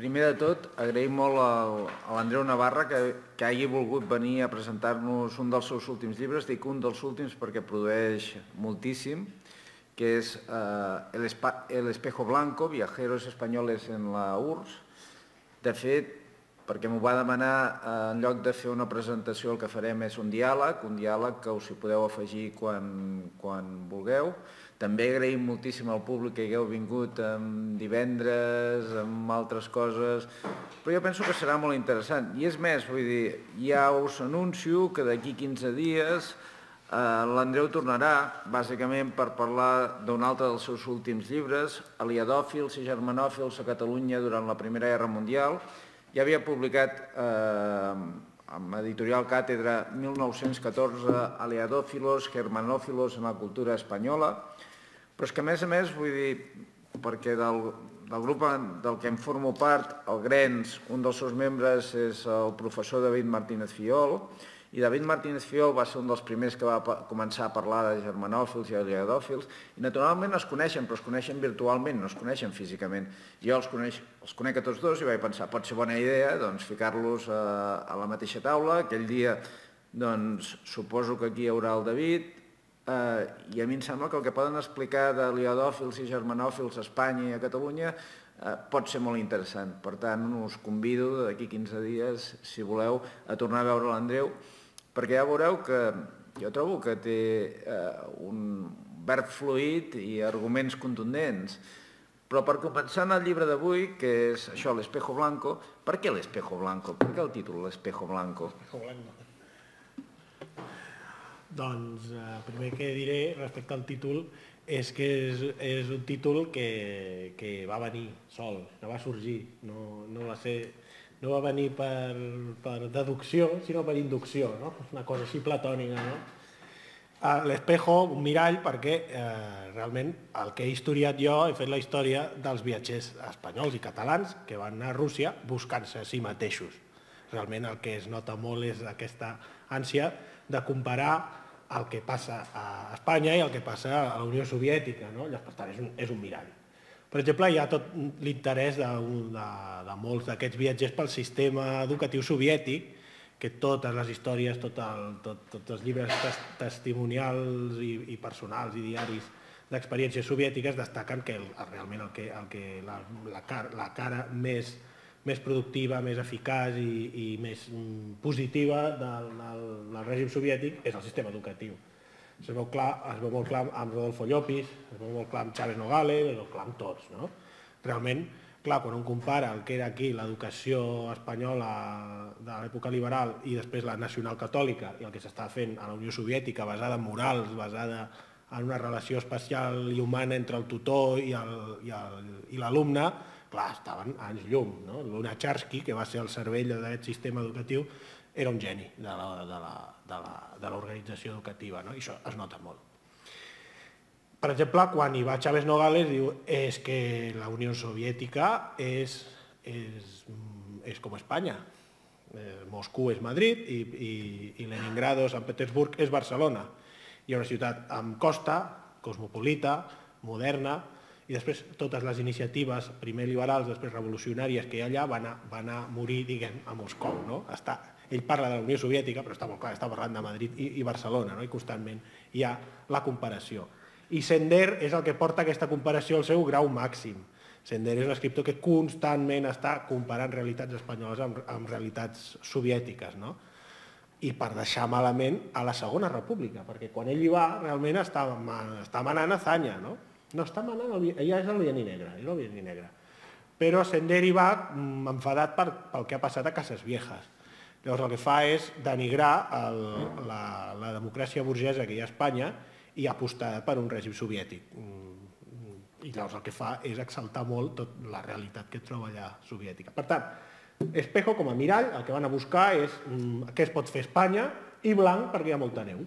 Primer de tot, agraïm molt a l'Andreu Navarra que, que hagi volgut venir a presentar-nos un dels seus últims llibres. Dic un dels últims perquè produeix moltíssim, que és eh, el, Espa el Espejo Blanco, Viajeros Españoles en la URSS. De fet, perquè m'ho va demanar, eh, en lloc de fer una presentació el que farem és un diàleg, un diàleg que us hi podeu afegir quan, quan vulgueu. També agraïm moltíssim al públic que hagueu vingut amb divendres, amb altres coses, però jo penso que serà molt interessant. I és més, vull dir, ja us anuncio que d'aquí 15 dies eh, l'Andreu tornarà, bàsicament per parlar d'un altre dels seus últims llibres, Aliadòfils i Germanòfils a Catalunya durant la Primera Guerra Mundial. Ja havia publicat eh, amb editorial Càtedra 1914 Aliadòfilos, Germanòfilos en la cultura espanyola, però és que a més a més, vull dir, perquè del, del grup del que em formo part, el GRENS, un dels seus membres és el professor David Martínez Fiol, i David Martínez Fiol va ser un dels primers que va començar a parlar de germanòfils i aliadòfils, i naturalment es coneixen, però es coneixen virtualment, no es coneixen físicament. Jo els, coneix, els conec a tots dos i vaig pensar, pot ser bona idea doncs, ficar-los a, a la mateixa taula. Aquell dia doncs, suposo que aquí hi haurà el David, eh, i a mi em sembla que el que poden explicar d'aliadòfils i germanòfils a Espanya i a Catalunya eh, pot ser molt interessant. Per tant, us convido d'aquí 15 dies, si voleu, a tornar a veure l'Andreu, perquè ja veureu que jo trobo que té eh, un verb fluid i arguments contundents. Però per començar en el llibre d'avui, que és això, l'Espejo Blanco, per què l'Espejo Blanco? Per què el títol l'Espejo Blanco? Doncs eh, el primer que diré respecte al títol és que és, és un títol que, que va venir sol, no va sorgir, no, no va ser no va venir per, per deducció, sinó per inducció, no? una cosa així platònica. No? L'espejo, un mirall, perquè eh, realment el que he historiat jo, he fet la història dels viatgers espanyols i catalans que van anar a Rússia buscant-se a si mateixos. Realment el que es nota molt és aquesta ànsia de comparar el que passa a Espanya i el que passa a la Unió Soviètica. No? Llavors, per tant, és un, és un mirall. Per exemple, hi ha tot l'interès de, de, de molts d'aquests viatgers pel sistema educatiu soviètic, que totes les històries, tot el, tot, tots els llibres tes, testimonials i, i personals i diaris d'experiències soviètiques destaquen que el, realment el que, el que la, la, cara, la cara més, més productiva, més eficaç i, i més mm, positiva del, del, del règim soviètic és el sistema educatiu. Es veu, clar, es veu molt clar amb Rodolfo Llopis, es veu molt clar amb Chávez Nogales, es veu clar amb tots. No? Realment, clar, quan un compara el que era aquí l'educació espanyola de l'època liberal i després la nacional catòlica i el que s'està fent a la Unió Soviètica basada en morals, basada en una relació especial i humana entre el tutor i l'alumne, clar, estaven anys llum. No? Lunacharsky, que va ser el cervell d'aquest sistema educatiu, era un geni de l'organització educativa, no? i això es nota molt. Per exemple, quan hi va Chávez Nogales, diu és que la Unió Soviètica és, és, és com Espanya. Eh, Moscou és Madrid i, i, i Leningrado, Sant Petersburg, és Barcelona. Hi ha una ciutat amb costa, cosmopolita, moderna, i després totes les iniciatives, primer liberals, després revolucionàries que hi ha allà, van a, van a morir, diguem, a Moscou. No? Està, ell parla de la Unió Soviètica, però està molt clar, està parlant de Madrid i, i Barcelona, no? i constantment hi ha la comparació. I Sender és el que porta aquesta comparació al seu grau màxim. Sender és un escriptor que constantment està comparant realitats espanyoles amb, amb realitats soviètiques, no? i per deixar malament a la Segona República, perquè quan ell hi va realment està, està manant a Zanya, no? No està manant, ella és el Negre, és el Negre. Però Sender hi va mm, enfadat per, pel que ha passat a Cases Viejas. Llavors el que fa és denigrar la, la democràcia burgesa que hi ha a Espanya i apostar per un règim soviètic. Mm, I llavors el que fa és exaltar molt tot la realitat que troba allà soviètica. Per tant, Espejo com a mirall, el que van a buscar és mm, què es pot fer a Espanya i blanc perquè hi ha molta neu.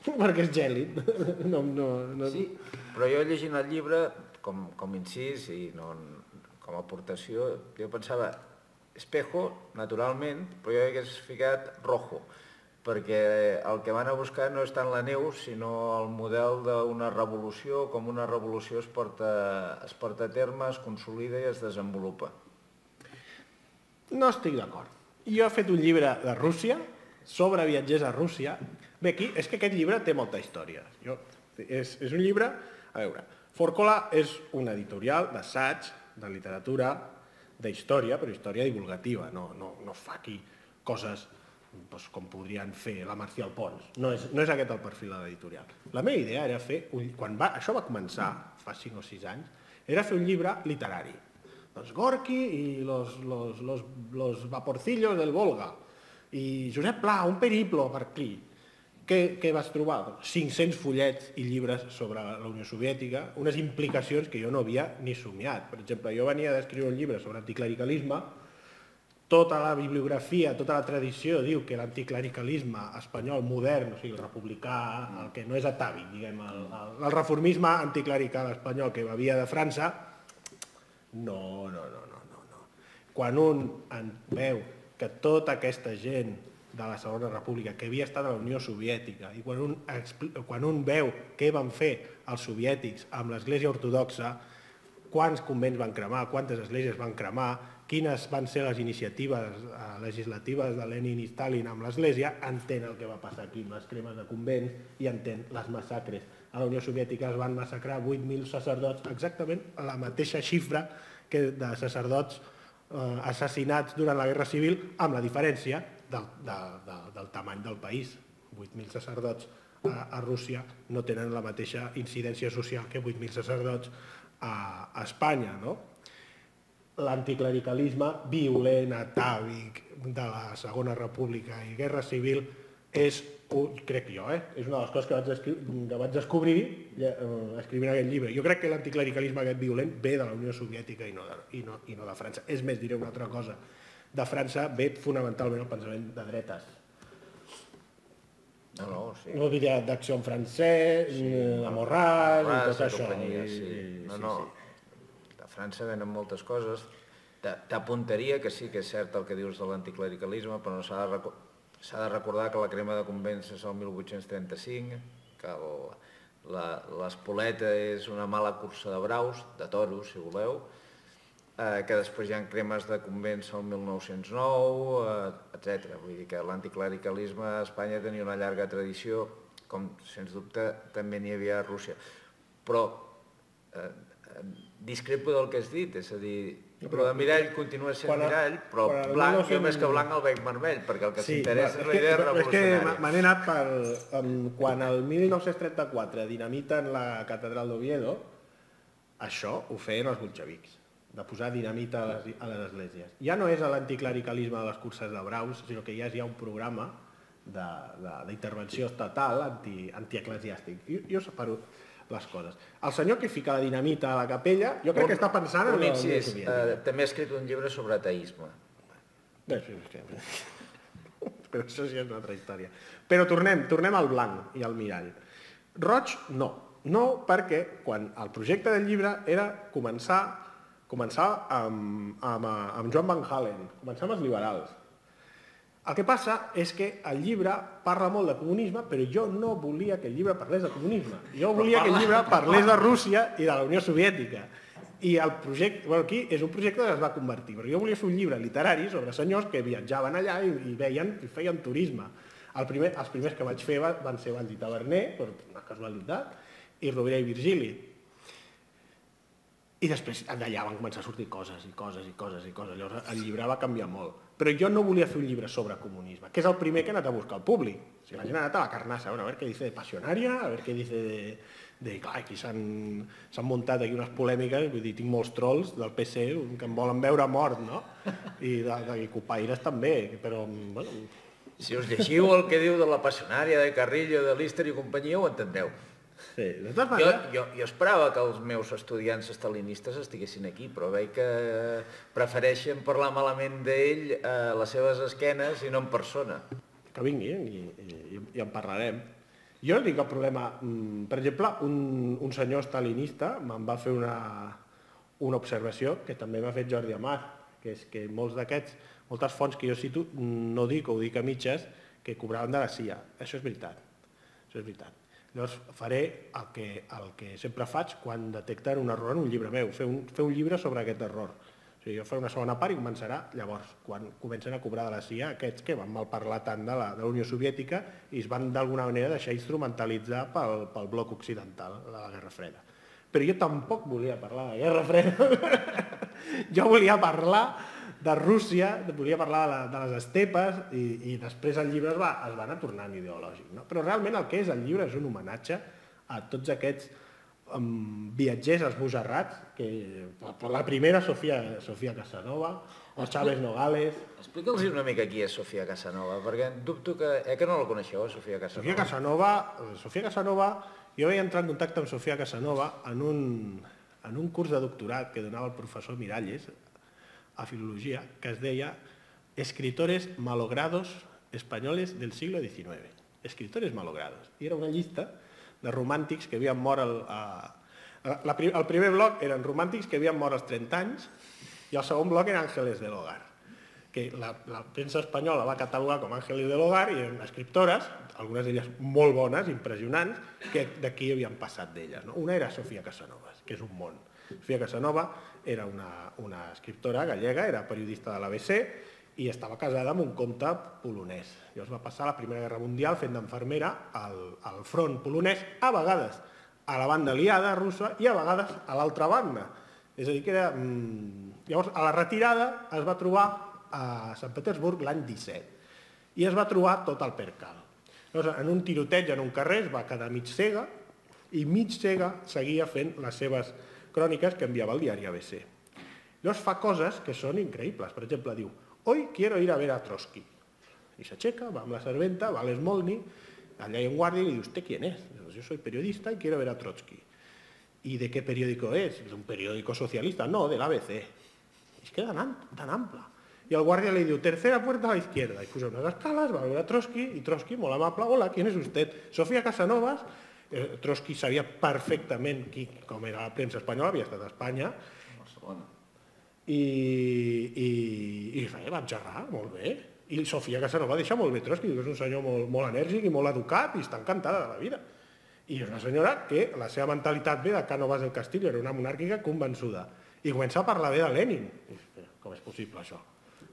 perquè és gèlid. No, no... Sí, però jo llegint el llibre, com, com incís i no, com a aportació, jo pensava espejo, naturalment, però jo hagués ficat rojo, perquè el que van a buscar no és tant la neu, sinó el model d'una revolució, com una revolució es porta, es porta a terme, es consolida i es desenvolupa. No estic d'acord. Jo he fet un llibre de Rússia, sobre viatgers a Rússia. Bé, aquí, és que aquest llibre té molta història. Jo, és, és un llibre... A veure, Forcola és un editorial d'assaig, de literatura, d'història, però història divulgativa. No, no, no fa aquí coses doncs, com podrien fer la Marcial Pons. No és, no és aquest el perfil de l'editorial. La meva idea era fer, un, quan va, això va començar fa 5 o 6 anys, era fer un llibre literari. Doncs Gorky i los, los, los, los vaporcillos del Volga. I Josep Pla, un periplo per aquí. Què, què vas trobar? 500 fullets i llibres sobre la Unió Soviètica, unes implicacions que jo no havia ni somiat. Per exemple, jo venia d'escriure un llibre sobre anticlericalisme, tota la bibliografia, tota la tradició diu que l'anticlericalisme espanyol modern, o sigui, el republicà, el que no és atàvic, diguem, el, el, el reformisme anticlerical espanyol que havia de França, no, no, no, no, no. no. Quan un en veu que tota aquesta gent de la Segona República, que havia estat a la Unió Soviètica, i quan un, quan un veu què van fer els soviètics amb l'Església Ortodoxa, quants convents van cremar, quantes esglésies van cremar, quines van ser les iniciatives eh, legislatives de Lenin i Stalin amb l'Església, entén el que va passar aquí amb les cremes de convents i entén les massacres. A la Unió Soviètica es van massacrar 8.000 sacerdots, exactament la mateixa xifra que de sacerdots eh, assassinats durant la Guerra Civil, amb la diferència del, de, de, del tamany del país. 8.000 sacerdots a, a Rússia no tenen la mateixa incidència social que 8.000 sacerdots a, a Espanya. No? L'anticlericalisme violent, atàvic de la Segona República i Guerra Civil és, crec jo, eh? és una de les coses que vaig, que vaig descobrir eh, escrivint aquest llibre. Jo crec que l'anticlericalisme aquest violent ve de la Unió Soviètica i no de, i no, i no de França. És més, diré una altra cosa de França ve fonamentalment el pensament de dretes. No, no, sí. No diria d'acció en francès, sí, no, Morràs i tot això. Companyia, sí. I, no, sí, no. Sí. De França venen moltes coses. T'apuntaria que sí que és cert el que dius de l'anticlericalisme, però no s'ha de, s'ha de recordar que la crema de convents és el 1835, que l'espoleta és una mala cursa de braus, de toros, si voleu, eh, que després hi ha cremes de convents el 1909, eh, etc. Vull dir que l'anticlericalisme a Espanya tenia una llarga tradició, com sens dubte també n'hi havia a Rússia. Però eh, eh, discrepo del que has dit, és a dir, però de mirall continua sent quan, mirall, però blanc, 1900... jo més que blanc el veig vermell, perquè el que s'interessa sí, és la idea revolucionària. És que n'he anat per... Um, quan el 1934 dinamiten la catedral d'Oviedo, això ho feien els bolxevics de posar dinamita a les, a les esglésies. Ja no és l'anticlericalisme de les curses de braus, sinó que ja és ja un programa d'intervenció estatal anti, antieclesiàstic. Jo, jo separo les coses. El senyor que fica la dinamita a la capella, jo crec un, que està pensant en... Un incís, uh, també ha escrit un llibre sobre ateisme. Bé, sí, sí, però això sí és una altra història. Però tornem, tornem al blanc i al mirall. Roig, no. No perquè quan el projecte del llibre era començar començar amb, amb, amb Joan Van Halen, començar amb els liberals. El que passa és que el llibre parla molt de comunisme, però jo no volia que el llibre parlés de comunisme. Jo volia que el llibre parlés de Rússia i de la Unió Soviètica. I el projecte, bueno, aquí és un projecte que es va convertir, però jo volia fer un llibre literari sobre senyors que viatjaven allà i, i veien i feien turisme. El primer, els primers que vaig fer van ser Valdi Taverner, per una casualitat, i Rovira i Virgili. I després d'allà van començar a sortir coses i coses i coses i coses. Llavors el llibre va canviar molt. Però jo no volia fer un llibre sobre comunisme, que és el primer que he anat a buscar al públic. O sigui, la gent ha anat a la carnassa, bueno, a veure què dice de Passionaria, a veure què dice de... de clar, aquí s'han muntat aquí unes polèmiques, vull dir, tinc molts trolls del PC que em volen veure mort, no? I de, de, Copaires també, però, bueno... Si us llegiu el que diu de la Passionària, de Carrillo, de Lister i companyia, ho entendreu. Sí, de totes maneres... Jo, jo, jo esperava que els meus estudiants estalinistes estiguessin aquí, però veig que prefereixen parlar malament d'ell a les seves esquenes i no en persona. Que vinguin i, i, i en parlarem. Jo no tinc cap problema. Mm, per exemple, un, un senyor estalinista me'n va fer una, una observació que també m'ha fet Jordi Amat, que és que molts d'aquests, moltes fonts que jo cito, no dic o ho dic a mitges, que cobraven de la CIA. Això és veritat. Això és veritat. Llavors faré el que, el que sempre faig quan detecten un error en un llibre meu, fer un, fer un llibre sobre aquest error, O sigui, jo faré una segona part i començarà llavors, quan comencen a cobrar de la CIA aquests que van malparlar tant de la, de la Unió Soviètica i es van d'alguna manera deixar instrumentalitzar pel, pel bloc occidental de la Guerra Freda. Però jo tampoc volia parlar de Guerra Freda. jo volia parlar de Rússia, volia parlar de, la, de les estepes i, i després el llibre es va, es va anar tornant ideològic. No? Però realment el que és el llibre és un homenatge a tots aquests um, viatgers esbojarrats, que la primera Sofia, Sofia Casanova, o Chávez Nogales... Explica'ls una mica qui és Sofia Casanova, perquè dubto que... Eh, que no la coneixeu, Sofia Casanova? Sofia Casanova, Sofia Casanova, jo vaig entrar en contacte amb Sofia Casanova en un, en un curs de doctorat que donava el professor Miralles, a filologia que es deia Escritores malogrados españoles del siglo XIX. Escritores malogrados. I era una llista de romàntics que havien mort el, a, la, el primer bloc eren romàntics que havien mort als 30 anys i el segon bloc eren àngeles de l'hogar que la, la premsa espanyola va catalogar com àngeles de l'hogar i eren escriptores, algunes d'elles molt bones, impressionants, que d'aquí havien passat d'elles. No? Una era Sofia Casanovas, que és un món. Sofia Casanova era una, una escriptora gallega, era periodista de l'ABC i estava casada amb un comte polonès. Llavors va passar la Primera Guerra Mundial fent d'enfermera al, al front polonès, a vegades a la banda aliada russa i a vegades a l'altra banda. És a dir, que era... Mmm... Llavors, a la retirada es va trobar a Sant Petersburg l'any 17 i es va trobar tot el percal. Llavors, en un tiroteig en un carrer es va quedar mig cega i mig cega seguia fent les seves cròniques que enviava el diari ABC. Llavors fa que són increïbles. Per exemple, diu, hoy quiero ir a ver a Trotsky. I s'aixeca, va amb la serventa, va a l'Esmolny, allà hi ha un guàrdia i li diu, ¿usted quién es? Yo soy periodista y quiero ver a Trotsky. ¿Y de qué periódico es? De un periódico socialista. No, del ABC. Es queda tan, ampla. I el guàrdia li diu, tercera puerta a la izquierda. I puja unes escales, va a veure a Trotsky, i Trotsky, molt amable, hola, ¿quién es usted? Sofía Casanovas, eh, Trotsky sabia perfectament qui, com era la premsa espanyola, havia estat a Espanya, Barcelona. i, i, i res, vam xerrar, molt bé. I Sofia Casanova deixa molt bé Trotsky, que és un senyor molt, molt enèrgic i molt educat i està encantada de la vida. I és una senyora que la seva mentalitat ve de Cánovas del Castillo, era una monàrquica convençuda. I comença a parlar bé de Lenin. I, com és possible això?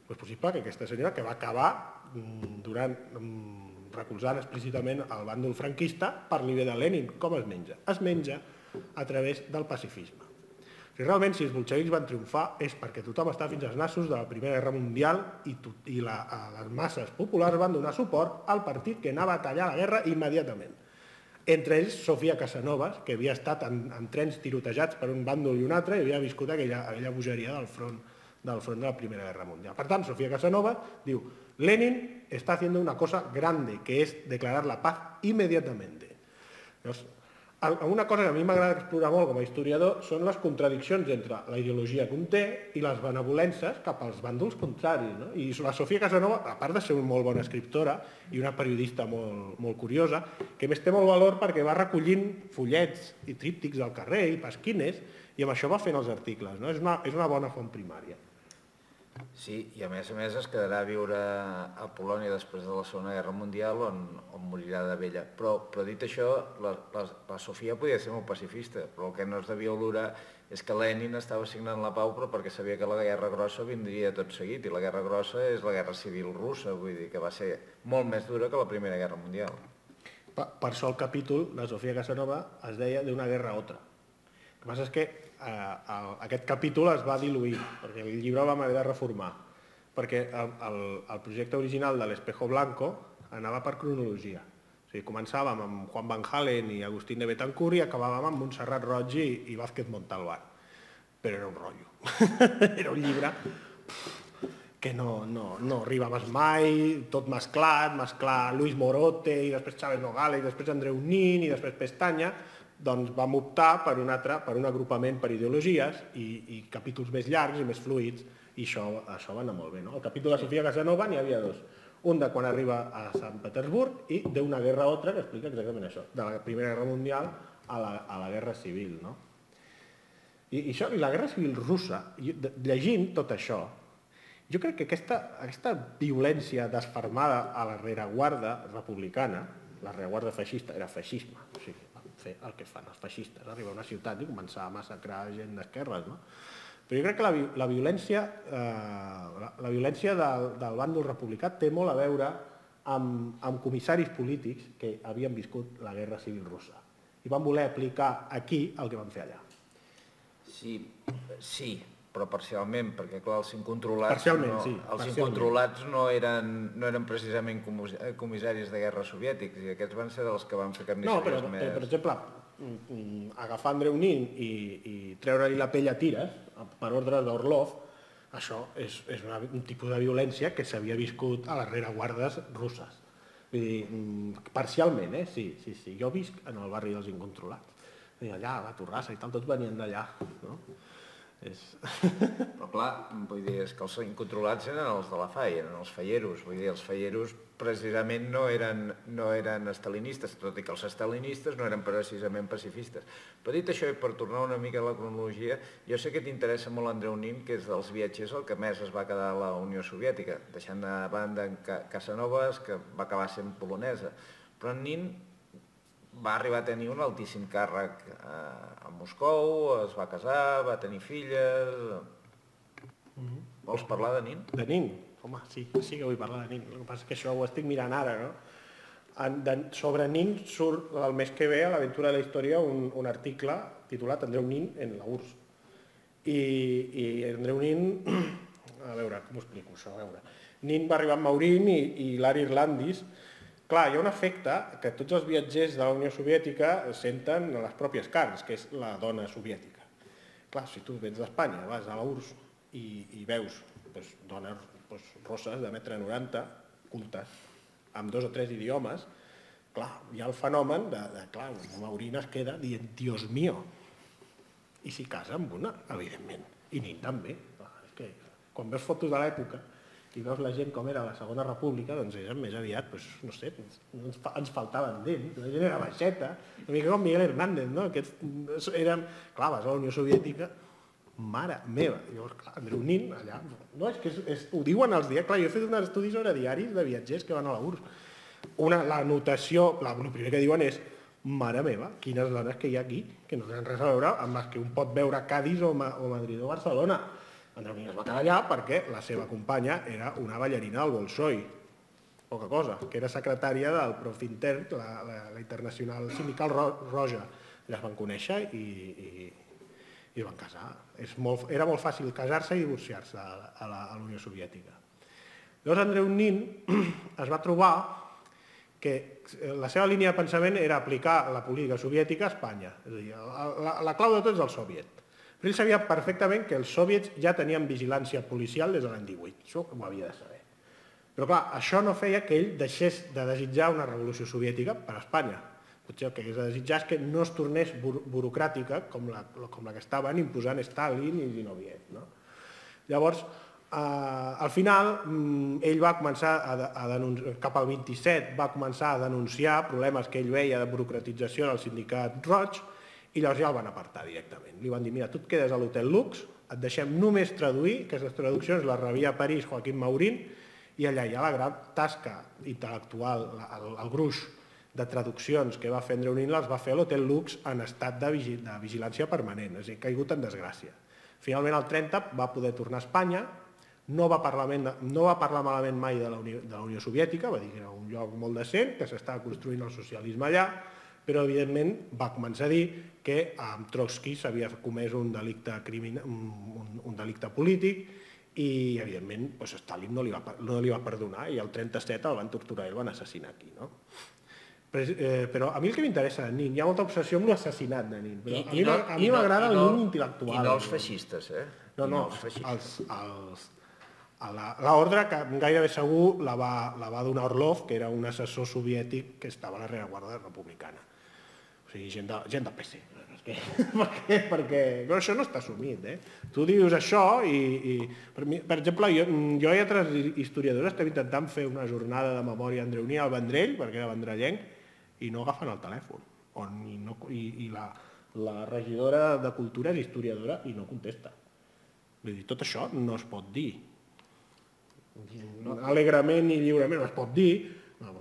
És possible que aquesta senyora que va acabar mm, durant mm, recolzant explícitament el bàndol franquista, parli bé de Lenin. Com es menja? Es menja a través del pacifisme. Si realment, si els bolxevics van triomfar és perquè tothom està fins als nassos de la Primera Guerra Mundial i, to, i la, les masses populars van donar suport al partit que anava a tallar la guerra immediatament. Entre ells, Sofia Casanovas, que havia estat en, en trens tirotejats per un bàndol i un altre i havia viscut aquella, aquella bogeria del front, del front de la Primera Guerra Mundial. Per tant, Sofia Casanova diu Lenin está haciendo una cosa grande, que es declarar la paz inmediatamente. Llavors, una cosa que a mi m'agrada explorar molt com a historiador són les contradiccions entre la ideologia que un té i les benevolences cap als bàndols contraris. No? I la Sofia Casanova, a part de ser una molt bona escriptora i una periodista molt, molt curiosa, que més té molt valor perquè va recollint fullets i tríptics del carrer i pasquines i amb això va fent els articles. No? És, una, és una bona font primària. Sí, i a més a més es quedarà a viure a Polònia després de la Segona Guerra Mundial on, on morirà de vella. Però, però dit això, la, la, la Sofia podia ser molt pacifista, però el que no es devia olorar és que Lenin estava signant la pau però perquè sabia que la guerra grossa vindria tot seguit i la guerra grossa és la guerra civil russa, vull dir que va ser molt més dura que la Primera Guerra Mundial. Per, per això el capítol de Sofia Casanova es deia d'una guerra a otra. El que passa és que eh, aquest capítol es va diluir, perquè el llibre el vam haver de reformar, perquè el, el, projecte original de l'Espejo Blanco anava per cronologia. O sigui, començàvem amb Juan Van Halen i Agustín de Betancourt i acabàvem amb Montserrat Roig i, i Vázquez Montalbán. Però era un rotllo. era un llibre que no, no, no arribaves mai, tot mesclat, mesclar Luis Morote i després Chávez Nogales i després Andreu Nin i després Pestanya, doncs vam optar per un, altre, per un agrupament per ideologies i, i capítols més llargs i més fluids i això, això va anar molt bé. No? El capítol de Sofia Casanova n'hi havia dos. Un de quan arriba a Sant Petersburg i d'una guerra a altra que explica exactament això, de la Primera Guerra Mundial a la, a la Guerra Civil. No? I, i, això, I la Guerra Civil russa, llegint tot això, jo crec que aquesta, aquesta violència desfermada a la rereguarda republicana, la rereguarda feixista era feixisme, o sigui, fer el que fan els feixistes, arribar a una ciutat i començar a massacrar gent d'esquerres, no? Però jo crec que la, la violència, eh, la, la violència del, del bàndol republicà té molt a veure amb, amb comissaris polítics que havien viscut la guerra civil russa i van voler aplicar aquí el que van fer allà. Sí, sí, però parcialment, perquè clar, els incontrolats, no, sí, els incontrolats no eren, no eren precisament comissaris de guerra soviètics, i aquests van ser dels que van fer carnisseries no, però, més... però, per exemple, mm, mm, agafar Andreu Nin i, i treure-li la pell a tires per ordre d'Orlov, això és, és una, un tipus de violència que s'havia viscut a les rereguardes russes. Vull dir, mm, parcialment, eh? Sí, sí, sí. Jo visc en el barri dels incontrolats. I allà, a la Torrassa i tal, tots venien d'allà, no? És... Però clar, vull dir, és que els incontrolats eren els de la FAI, eren els falleros. Vull dir, els falleros precisament no eren, no eren estalinistes, tot i que els estalinistes no eren precisament pacifistes. Però dit això, i per tornar una mica a la cronologia, jo sé que t'interessa molt Andreu Nin, que és dels viatgers el que més es va quedar a la Unió Soviètica, deixant de banda en Casanovas, que va acabar sent polonesa. Però en Nin va arribar a tenir un altíssim càrrec eh, a Moscou, es va casar, va tenir filles... Mm -hmm. Vols parlar de Nin? De Nin? Home, sí, sí que vull parlar de Nin. El que passa és que això ho estic mirant ara, no? En, de, sobre Nin surt el mes que ve a l'aventura de la història un, un article titulat Andreu Nin en la URSS. I, i Andreu Nin, a veure, com ho explico això? A veure, Nin va arribar amb Maurín i, i l'Ari Irlandis, Clar, hi ha un efecte que tots els viatgers de la Unió Soviètica senten a les pròpies carns, que és la dona soviètica. Clar, si tu vens d'Espanya, vas a la URSS i, i veus doncs, dones doncs, rosses de metre 90, cultes, amb dos o tres idiomes, clar, hi ha el fenomen de, de clar, una maurina es queda dient, Dios mío, i s'hi casa amb una, evidentment, i nin també. Clar, és que quan veus fotos de l'època, i veus la gent com era la Segona República, doncs eren més aviat, doncs, no sé, ens, ens faltaven dents, la gent era baixeta, una mica com Miguel Hernández, no? Aquests eren, clar, vas a la Unió Soviètica, mare meva, llavors, clar, Andreu Nin, allà, no, és que és, és, ho diuen els diaris, clar, jo he fet un estudi sobre diaris de viatgers que van a la URSS, una, la notació, la, el primer que diuen és, mare meva, quines dones que hi ha aquí, que no tenen res a veure amb les que un pot veure Cádiz o, Ma, o Madrid o Barcelona, Andreu es va quedar allà perquè la seva companya era una ballarina del Bolshoi, poca cosa, que era secretària del Profinter, la, la, la internacional sindical ro, roja. Elles van conèixer i, i, i es van casar. És molt, era molt fàcil casar-se i divorciar-se a, a, la, a Unió Soviètica. Llavors Andreu Nin es va trobar que la seva línia de pensament era aplicar la política soviètica a Espanya. És a dir, la, la, la clau de tot és el soviet. Però ell sabia perfectament que els soviets ja tenien vigilància policial des de l'any 18. Això ho havia de saber. Però clar, això no feia que ell deixés de desitjar una revolució soviètica per a Espanya. Potser el que hagués de desitjar és que no es tornés bur burocràtica com la, com la que estaven imposant Stalin i Zinoviev. No? Llavors, eh, al final, mm, ell va començar a, a denunciar, cap al 27, va començar a denunciar problemes que ell veia de burocratització del sindicat Roig, i llavors ja el van apartar directament. Li van dir, mira, tu et quedes a l'Hotel Lux, et deixem només traduir, aquestes traduccions les rebia a París Joaquim Maurín, i allà hi ha la gran tasca intel·lectual, el, gruix de traduccions que va fer Andreu Nin, les va fer a l'Hotel Lux en estat de vigilància permanent, és a dir, caigut en desgràcia. Finalment, el 30 va poder tornar a Espanya, no va, parlar, no va parlar malament mai de la, Unió, de la Unió Soviètica, va dir que era un lloc molt decent, que s'estava construint el socialisme allà, però evidentment va començar a dir que amb Trotsky s'havia comès un delicte, criminal, un, un delicte polític i evidentment doncs, Stalin no li, va, no li va perdonar i el 37 el van torturar i el van assassinar aquí. No? Però, eh, però a mi el que m'interessa de Nin, hi ha molta obsessió amb l'assassinat de Nin, però I, a mi m'agrada no, el Nin intel·lectual. I no els feixistes, eh? No, no, els, els, els, L'ordre, que gairebé segur, la va, la va donar Orlov, que era un assessor soviètic que estava a la rereguarda republicana. O sigui, gent de, gent de PC. Que, perquè, perquè però això no està assumit. Eh? Tu dius això i, i per, mi, per exemple, jo, jo i altres historiadors estem intentant fer una jornada de memòria andreunia al Vendrell, perquè era vendrellenc, i no agafen el telèfon. On, i, no, i, i la, la regidora de Cultura és historiadora i no contesta. Vull dir, tot això no es pot dir. No, alegrement i lliurement no es pot dir,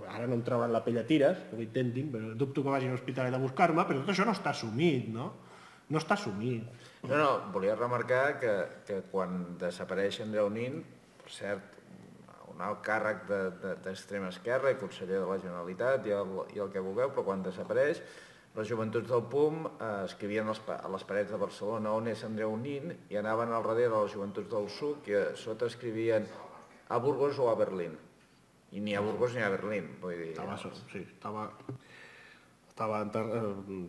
ara no em trauran la pell a tires, que ho intentin, però dubto que vagin a l'hospitalet a buscar-me, però tot això no està assumit, no? no està assumit. No, no, volia remarcar que, que quan desapareix Andreu Nin, per cert, un alt càrrec d'extrema de, de, esquerra i conseller de la Generalitat i el, i el que vulgueu, però quan desapareix, les joventuts del PUM eh, escrivien als, a les parets de Barcelona on és Andreu Nin i anaven al darrere de les joventuts del SUC i a sota escrivien a Burgos o a Berlín. I ni a Burgos ni a Berlín, vull dir... Estava, sí, estava, estava ter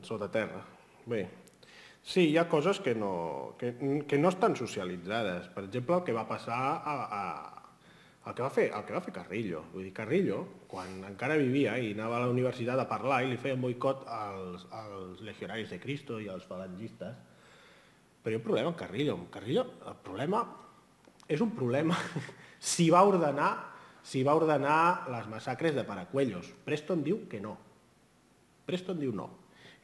sota terra. Bé, Sí, hi ha coses que no, que, que no estan socialitzades. Per exemple, el que va passar a, a, el que va fer, el que va fer Carrillo. Vull dir, Carrillo, quan encara vivia i anava a la universitat a parlar i li feia un boicot als, als legionaris de Cristo i als falangistes, però hi ha un problema amb Carrillo. Amb Carrillo, el problema és un problema si va ordenar si va ordenar les massacres de Paracuellos. Preston diu que no. Preston diu no.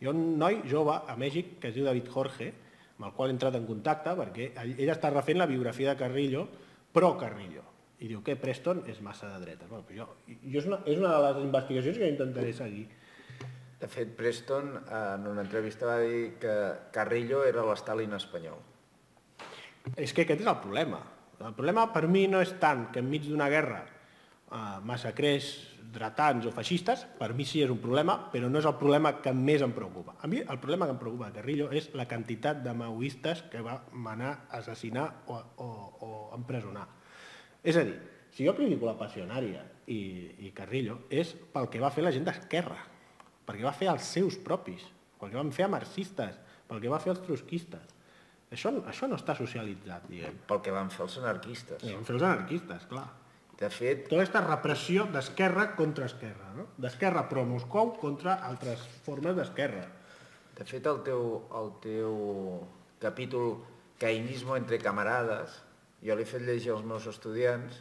Hi ha un noi jove a Mèxic que es diu David Jorge, amb el qual he entrat en contacte, perquè ell està refent la biografia de Carrillo, pro Carrillo. I diu que Preston és massa de dreta. Bueno, jo, jo és, una, és una de les investigacions que intentaré seguir. De fet, Preston en una entrevista va dir que Carrillo era l'Stalin espanyol. És que aquest és el problema. El problema per mi no és tant que enmig d'una guerra eh, massacrés dretans o feixistes, per mi sí és un problema, però no és el problema que més em preocupa. A mi el problema que em preocupa de Carrillo és la quantitat de maoistes que va manar a assassinar o, o, o empresonar. És a dir, si jo critico la passionària i, i Carrillo és pel que va fer la gent d'esquerra, perquè va fer els seus propis, pel que van fer a marxistes, pel que va fer els trotskistes. Això, això no està socialitzat, diguem. Pel que van fer els anarquistes. Van fer els anarquistes, clar. De fet... Tota aquesta repressió d'esquerra contra esquerra, no? D'esquerra pro-Moscou contra altres formes d'esquerra. De fet, el teu, el teu capítol Cainismo entre camarades, jo l'he fet llegir als meus estudiants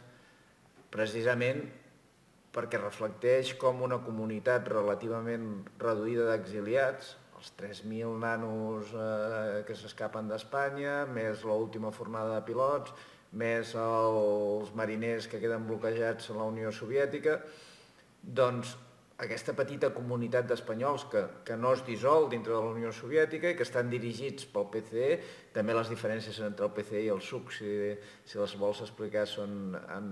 precisament perquè reflecteix com una comunitat relativament reduïda d'exiliats, els 3.000 nanos eh, que s'escapen d'Espanya, més l'última fornada de pilots, més els mariners que queden bloquejats a la Unió Soviètica, doncs aquesta petita comunitat d'espanyols que, que no es dissol dintre de la Unió Soviètica i que estan dirigits pel PCE, també les diferències entre el PCE i el SUC, si, si les vols explicar, són, en,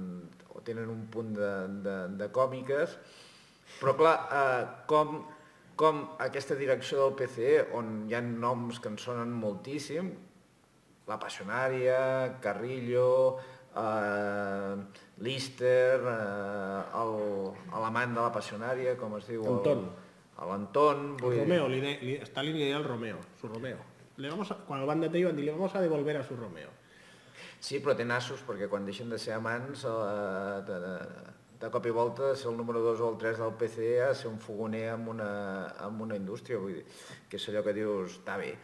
o tenen un punt de, de, de còmiques, però clar, eh, com, com aquesta direcció del PCE, on hi ha noms que en sonen moltíssim, la Passionària, Carrillo, eh, Lister, eh, l'amant de la Passionària, com es diu? Anton. L'Anton. Vull... Romeo, li de, li, Stalin li deia el Romeo, su Romeo. Le vamos a, quan el van detenir van dir, le vamos a devolver a su Romeo. Sí, però té nassos, perquè quan deixen de ser amants, eh, de, de, de cop i volta, ser el número 2 o el 3 del PCE, a ser un fogoner amb una, amb una indústria, vull dir, que és allò que dius, està bé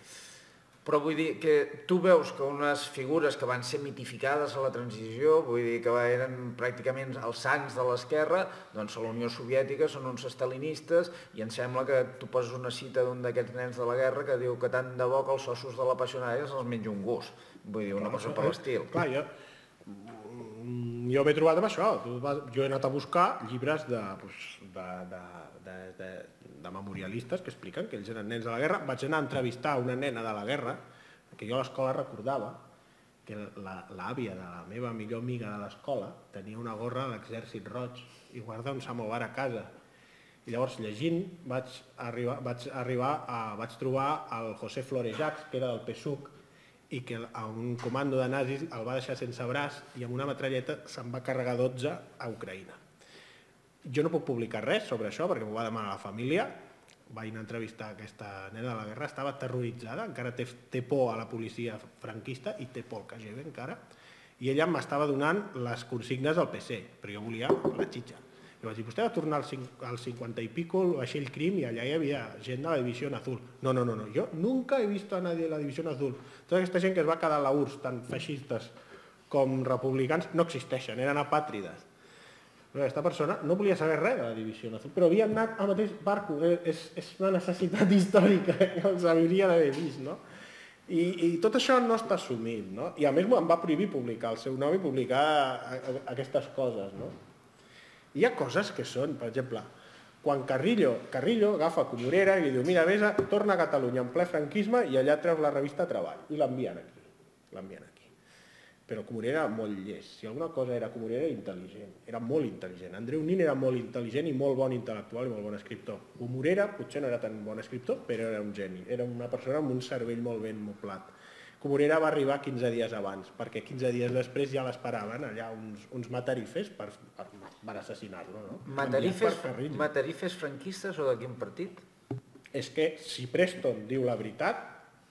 però vull dir que tu veus que unes figures que van ser mitificades a la transició, vull dir que eren pràcticament els sants de l'esquerra, doncs a la Unió Soviètica són uns estalinistes i em sembla que tu poses una cita d'un d'aquests nens de la guerra que diu que tant de bo que els ossos de la passionària se'ls menja un gust. Vull dir, una cosa per l'estil. Clar, jo, jo m'he trobat amb això. Jo he anat a buscar llibres de, de, de, de, de, de memorialistes que expliquen que ells eren nens de la guerra. Vaig anar a entrevistar una nena de la guerra, que jo a l'escola recordava que l'àvia de la meva millor amiga de l'escola tenia una gorra de l'exèrcit roig i guarda un samovar a casa. I llavors, llegint, vaig arribar, vaig, arribar a, vaig trobar el José Florejacs, que era del PSUC, i que a un comando de nazis el va deixar sense braç i amb una metralleta se'n va carregar 12 a Ucraïna. Jo no puc publicar res sobre això perquè m'ho va demanar la família. Vaig anar a entrevistar aquesta nena de la guerra, estava terroritzada, encara té, té por a la policia franquista i té por al KGB encara. I ella m'estava donant les consignes del PC, però jo volia la xitxa. I vaig dir, vostè va tornar al 50 i pico, el vaixell Crim, i allà hi havia gent de la Divisió Azul. No, no, no, no, jo nunca he vist a nadie de la Divisió Azul. Tota aquesta gent que es va quedar a la URSS, tant feixistes com republicans, no existeixen, eren apàtrides. Però aquesta persona no volia saber res de la divisió azul, però havia anat al mateix barco, eh, és, és una necessitat històrica que els hauria d'haver vist, no? I, I tot això no està assumit, no? I a més em va prohibir publicar el seu nom i publicar aquestes coses, no? Hi ha coses que són, per exemple, quan Carrillo, Carrillo agafa Comorera i li diu mira, vés a, torna a Catalunya en ple franquisme i allà treus la revista Treball i l'envien aquí. L'envien aquí. Però Comorera era molt llest. Si alguna cosa era Comorera era intel·ligent. Era molt intel·ligent. Andreu Nin era molt intel·ligent i molt bon intel·lectual i molt bon escriptor. Comorera potser no era tan bon escriptor, però era un geni. Era una persona amb un cervell molt ben moblat. Comorera va arribar 15 dies abans, perquè 15 dies després ja l'esperaven allà uns, uns matarifes per, per, per assassinar-lo. No? Matarifes, per matarifes franquistes o de quin partit? És que si Preston diu la veritat,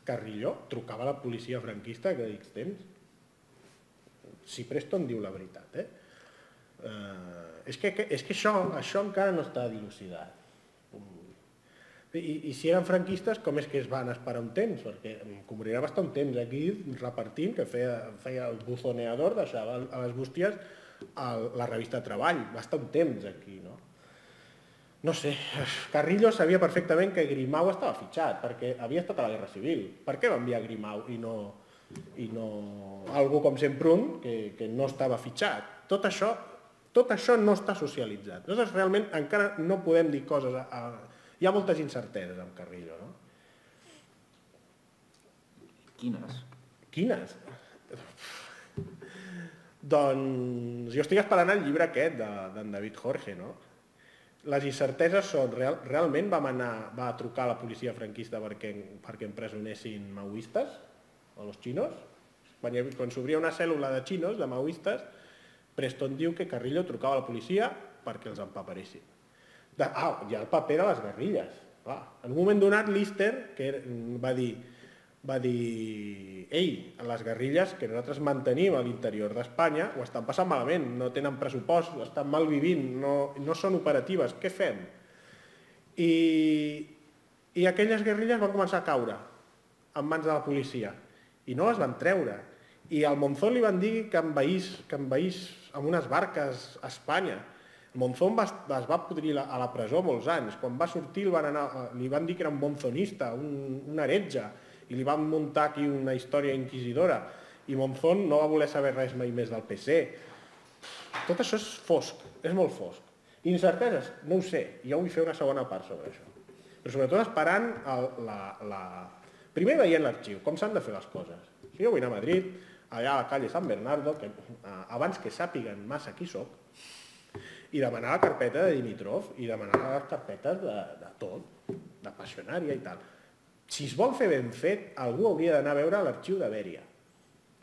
Carrillo trucava a la policia franquista que X temps. Si Preston diu la veritat, eh? Uh, és que, és que això, això encara no està dilucidat. I, I si eren franquistes, com és que es van esperar un temps? Perquè estar un temps aquí repartint, que feia, feia el buzoneador, deixava a les bústies el, la revista Treball. Un temps aquí, no? No sé, Carrillo sabia perfectament que Grimau estava fitxat, perquè havia estat a la Guerra Civil. Per què va enviar Grimau i no, i no algú com Semprún, que, que no estava fitxat? Tot això, tot això no està socialitzat. Nosaltres realment encara no podem dir coses... A, a... Hi ha moltes incerteses amb Carrillo, no? Quines? Quines? doncs jo estic esperant el llibre aquest d'en de, David Jorge, no? Les incerteses són, real, realment vam anar, va trucar a la policia franquista perquè, perquè empresonessin maoistes, a los chinos? Quan, s'obria una cèl·lula de xinos, de maoistes, Preston diu que Carrillo trucava a la policia perquè els empaperessin. De, ah, hi ha el paper de les guerrilles. Clar. En un moment donat, Lister que va dir, va dir ei, les guerrilles que nosaltres mantenim a l'interior d'Espanya ho estan passant malament, no tenen pressupost, estan mal vivint, no, no són operatives, què fem? I, I aquelles guerrilles van començar a caure en mans de la policia i no les van treure. I al Monzón li van dir que envaís, que envaís amb unes barques a Espanya. Monzón va, es va podrir a la presó molts anys. Quan va sortir el van anar, li van dir que era un monzonista, un, un heretge, i li van muntar aquí una història inquisidora. I Monzón no va voler saber res mai més del PC. Tot això és fosc, és molt fosc. Incerteses? No ho sé, jo vull fer una segona part sobre això. Però sobretot esperant el, la, la... Primer veient l'arxiu, com s'han de fer les coses. Si jo vull anar a Madrid, allà a la calle San Bernardo, que abans que sàpiguen massa qui sóc, i demanar la carpeta de Dimitrov i demanar les carpetes de, de tot, de passionària i tal. Si es vol fer ben fet, algú hauria d'anar a veure l'arxiu de Bèria.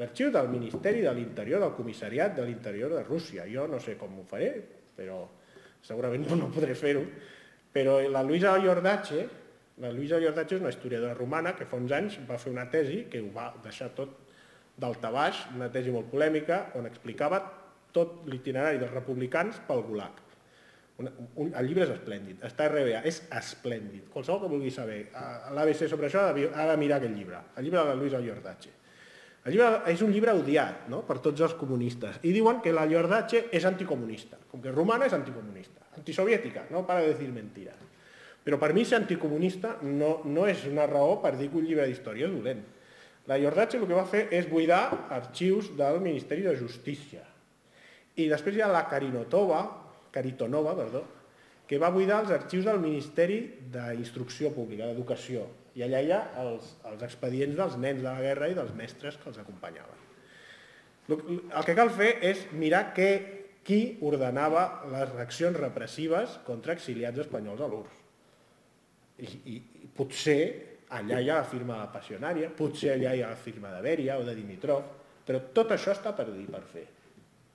L'arxiu del Ministeri de l'Interior, del Comissariat de l'Interior de Rússia. Jo no sé com ho faré, però segurament no podré fer-ho. Però la Luisa Iordache, la Luisa Iordache és una historiadora romana que fa uns anys va fer una tesi que ho va deixar tot d'alta baix, una tesi molt polèmica, on explicava tot l'itinerari dels republicans pel Gulag. Un, un, el llibre és esplèndid, està a RBA, és esplèndid. Qualsevol que vulgui saber l'ABC sobre això ha de, ha de mirar aquest llibre, el llibre de la Luisa Llordache. El llibre és un llibre odiat no? per tots els comunistes i diuen que la Llordache és anticomunista, com que romana és anticomunista, antisoviètica, no para decir mentiras. Però per mi ser anticomunista no, no és una raó per dir que un llibre d'història és dolent. La Llordache el que va fer és buidar arxius del Ministeri de Justícia, i després hi ha la Carinotova, Caritonova, perdó, que va buidar els arxius del Ministeri d'Instrucció Pública, d'Educació, i allà hi ha els, els expedients dels nens de la guerra i dels mestres que els acompanyaven. El que cal fer és mirar que, qui ordenava les accions repressives contra exiliats espanyols a l'URSS. I, i, I potser allà hi ha la firma de Passionària, potser allà hi ha la firma de Bèria o de Dimitrov, però tot això està per dir, per fer.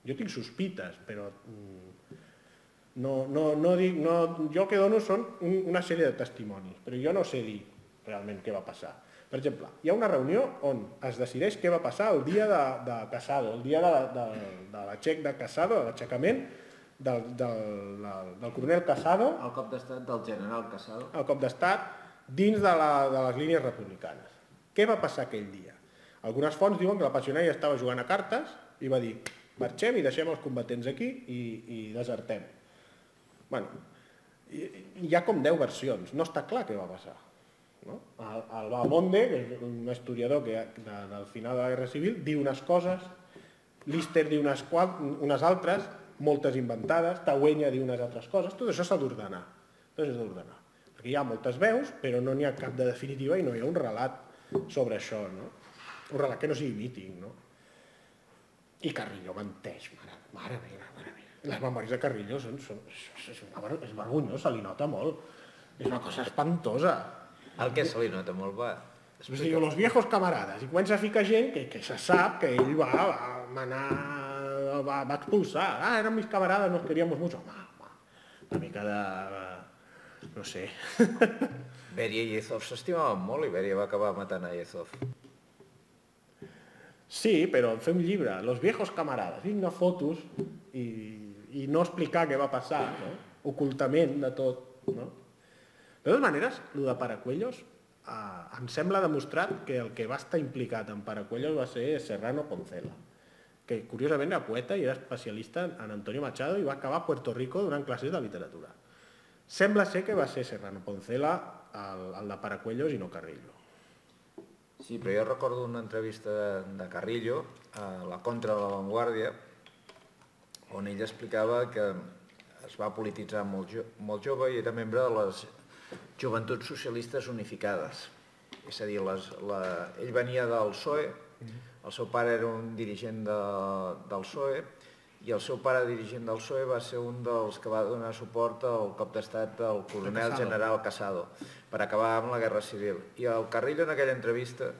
Jo tinc sospites, però mm, no, no, no dic, no, jo el que dono són una sèrie de testimonis, però jo no sé dir realment què va passar. Per exemple, hi ha una reunió on es decideix què va passar el dia de, de Casado, el dia de, de, de l'aixec de Casado, de l'aixecament del, del, del, del coronel Casado. El cop d'estat del general Casado. El cop d'estat dins de, la, de les línies republicanes. Què va passar aquell dia? Algunes fonts diuen que la passionària estava jugant a cartes i va dir marxem i deixem els combatents aquí i, i desertem. bueno, hi ha com 10 versions, no està clar què va passar. No? El, el Balmonde, que és un historiador que de, del final de la Guerra Civil, diu unes coses, Lister diu unes, unes altres, moltes inventades, Tauenya diu unes altres coses, tot això s'ha d'ordenar. no s'ha d'ordenar. Perquè hi ha moltes veus, però no n'hi ha cap de definitiva i no hi ha un relat sobre això, no? Un relat que no sigui mític, no? I Carrillo menteix, mare, mare meva, mare meva. Les memòries de Carrillo són, són, és, una, és vergonyós, se li nota molt. És una cosa espantosa. El que se li nota molt va... Es diu los viejos camaradas i comença a ficar gent que, que se sap que ell va, va manar, va, va expulsar. Ah, eren mis camaradas, nos queríamos mucho. Home, home, una mica de... no sé. Beria i Yezov s'estimaven molt i Beria va acabar matant a Yezov. Sí, però fer un llibre, Los viejos camaradas, digna fotos i, i no explicar què va passar, no? ocultament de tot. No? De totes maneres, el de Paracuellos eh, em sembla demostrat que el que va estar implicat en Paracuellos va ser Serrano Poncela, que curiosament era poeta i era especialista en Antonio Machado i va acabar a Puerto Rico donant classes de literatura. Sembla ser que va ser Serrano Poncela el, el de Paracuellos i no Carrillo. Sí, però jo recordo una entrevista de Carrillo a la Contra de la Vanguardia on ell explicava que es va polititzar molt, jo, molt jove i era membre de les Joventuts Socialistes Unificades. És a dir, les, la, ell venia del PSOE, el seu pare era un dirigent de, del PSOE, i el seu pare dirigent del PSOE va ser un dels que va donar suport al cop d'estat del coronel Casado. general Casado per acabar amb la Guerra Civil. I el Carrillo en aquella entrevista,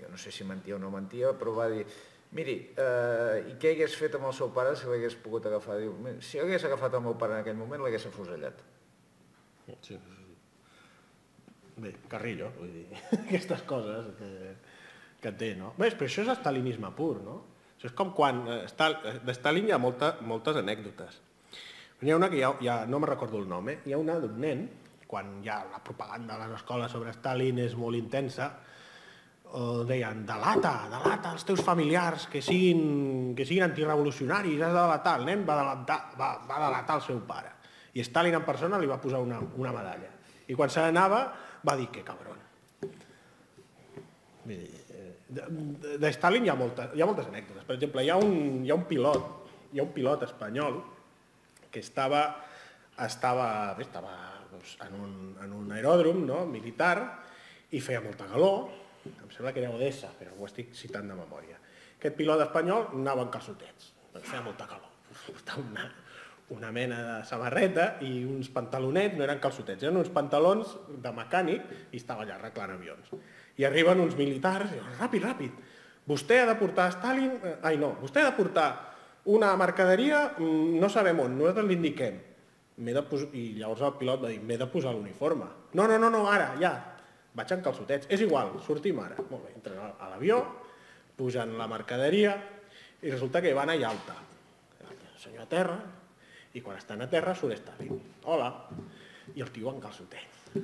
jo no sé si mentia o no mentia, però va dir miri, eh, i què hagués fet amb el seu pare si l'hagués pogut agafar? Diu, si hagués agafat el meu pare en aquell moment l'hagués afusellat. Sí. Bé, Carrillo, vull dir, aquestes coses que, que té, no? Bé, però això és estalinisme pur, no? Això és com quan... Eh, de Stalin hi ha molta, moltes anècdotes. Hi ha una que ja, ja no me recordo el nom, eh? Hi ha una d'un nen, quan ja la propaganda a les escoles sobre Stalin és molt intensa, o deien, delata, delata els teus familiars que siguin, que siguin antirevolucionaris, has de delatar. El nen va delatar, va, va delatar el seu pare. I Stalin en persona li va posar una, una medalla. I quan se n'anava va dir que cabron. De, de, de Stalin hi ha, moltes, hi ha moltes anècdotes. Per exemple, hi ha un, hi ha un pilot, hi ha un pilot espanyol que estava, estava, bé, estava doncs, en, un, en un aeròdrom no, militar i feia molta calor, em sembla que era Odessa, però ho estic citant de memòria. Aquest pilot espanyol anava en calçotets, doncs feia molta calor. Estava una, una mena de samarreta i uns pantalonets, no eren calçotets, eren uns pantalons de mecànic i estava allà arreglant avions. I arriben uns militars i ràpid, ràpid, vostè ha de portar Stalin... Eh, ai, no, vostè ha de portar una mercaderia, mm, no sabem on, nosaltres l'indiquem. I llavors el pilot va dir, m'he de posar l'uniforme. No, no, no, no, ara, ja. Vaig en calçotets. És igual, sortim ara. Molt bé, entren a l'avió, pugen la mercaderia i resulta que van a Yalta. El senyor a terra, i quan estan a terra surt Stalin. Hola. I el tio en calçotet.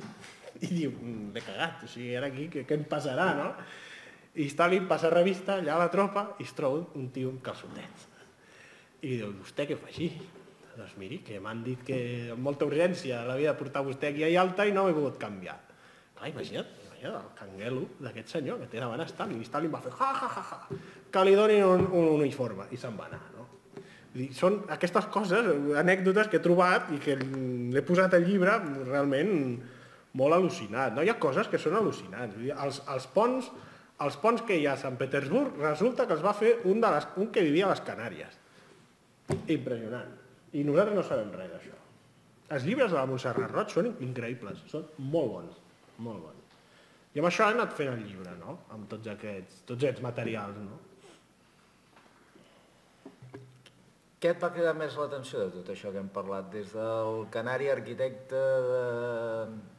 I diu, mm, m'he cagat, o sigui, ara aquí, què, què em passarà, no? I Stalin passa revista allà a la tropa i es troba un tio amb calçotet. I diu, vostè què fa així? Doncs miri, que m'han dit que amb molta urgència l'havia de portar vostè aquí a Alta i no m'he pogut canviar. Clar, imagina't, imagina't el canguelo d'aquest senyor que té davant Stalin. I Stalin va fer ja, ja, ja, ja, que li donin un, un uniforme i se'n va anar. No? Dir, són aquestes coses, anècdotes que he trobat i que l'he posat al llibre realment molt al·lucinat. No? Hi ha coses que són al·lucinants. Dir, els, els, ponts, els ponts que hi ha a Sant Petersburg resulta que els va fer un, de les, un que vivia a les Canàries. Impressionant. I nosaltres no sabem res d'això. Els llibres de la Montserrat Roig són increïbles, són molt bons, molt bons. I amb això he anat fent el llibre, no? amb tots aquests, tots aquests materials. No? Què et va cridar més l'atenció de tot això que hem parlat? Des del canari arquitecte de,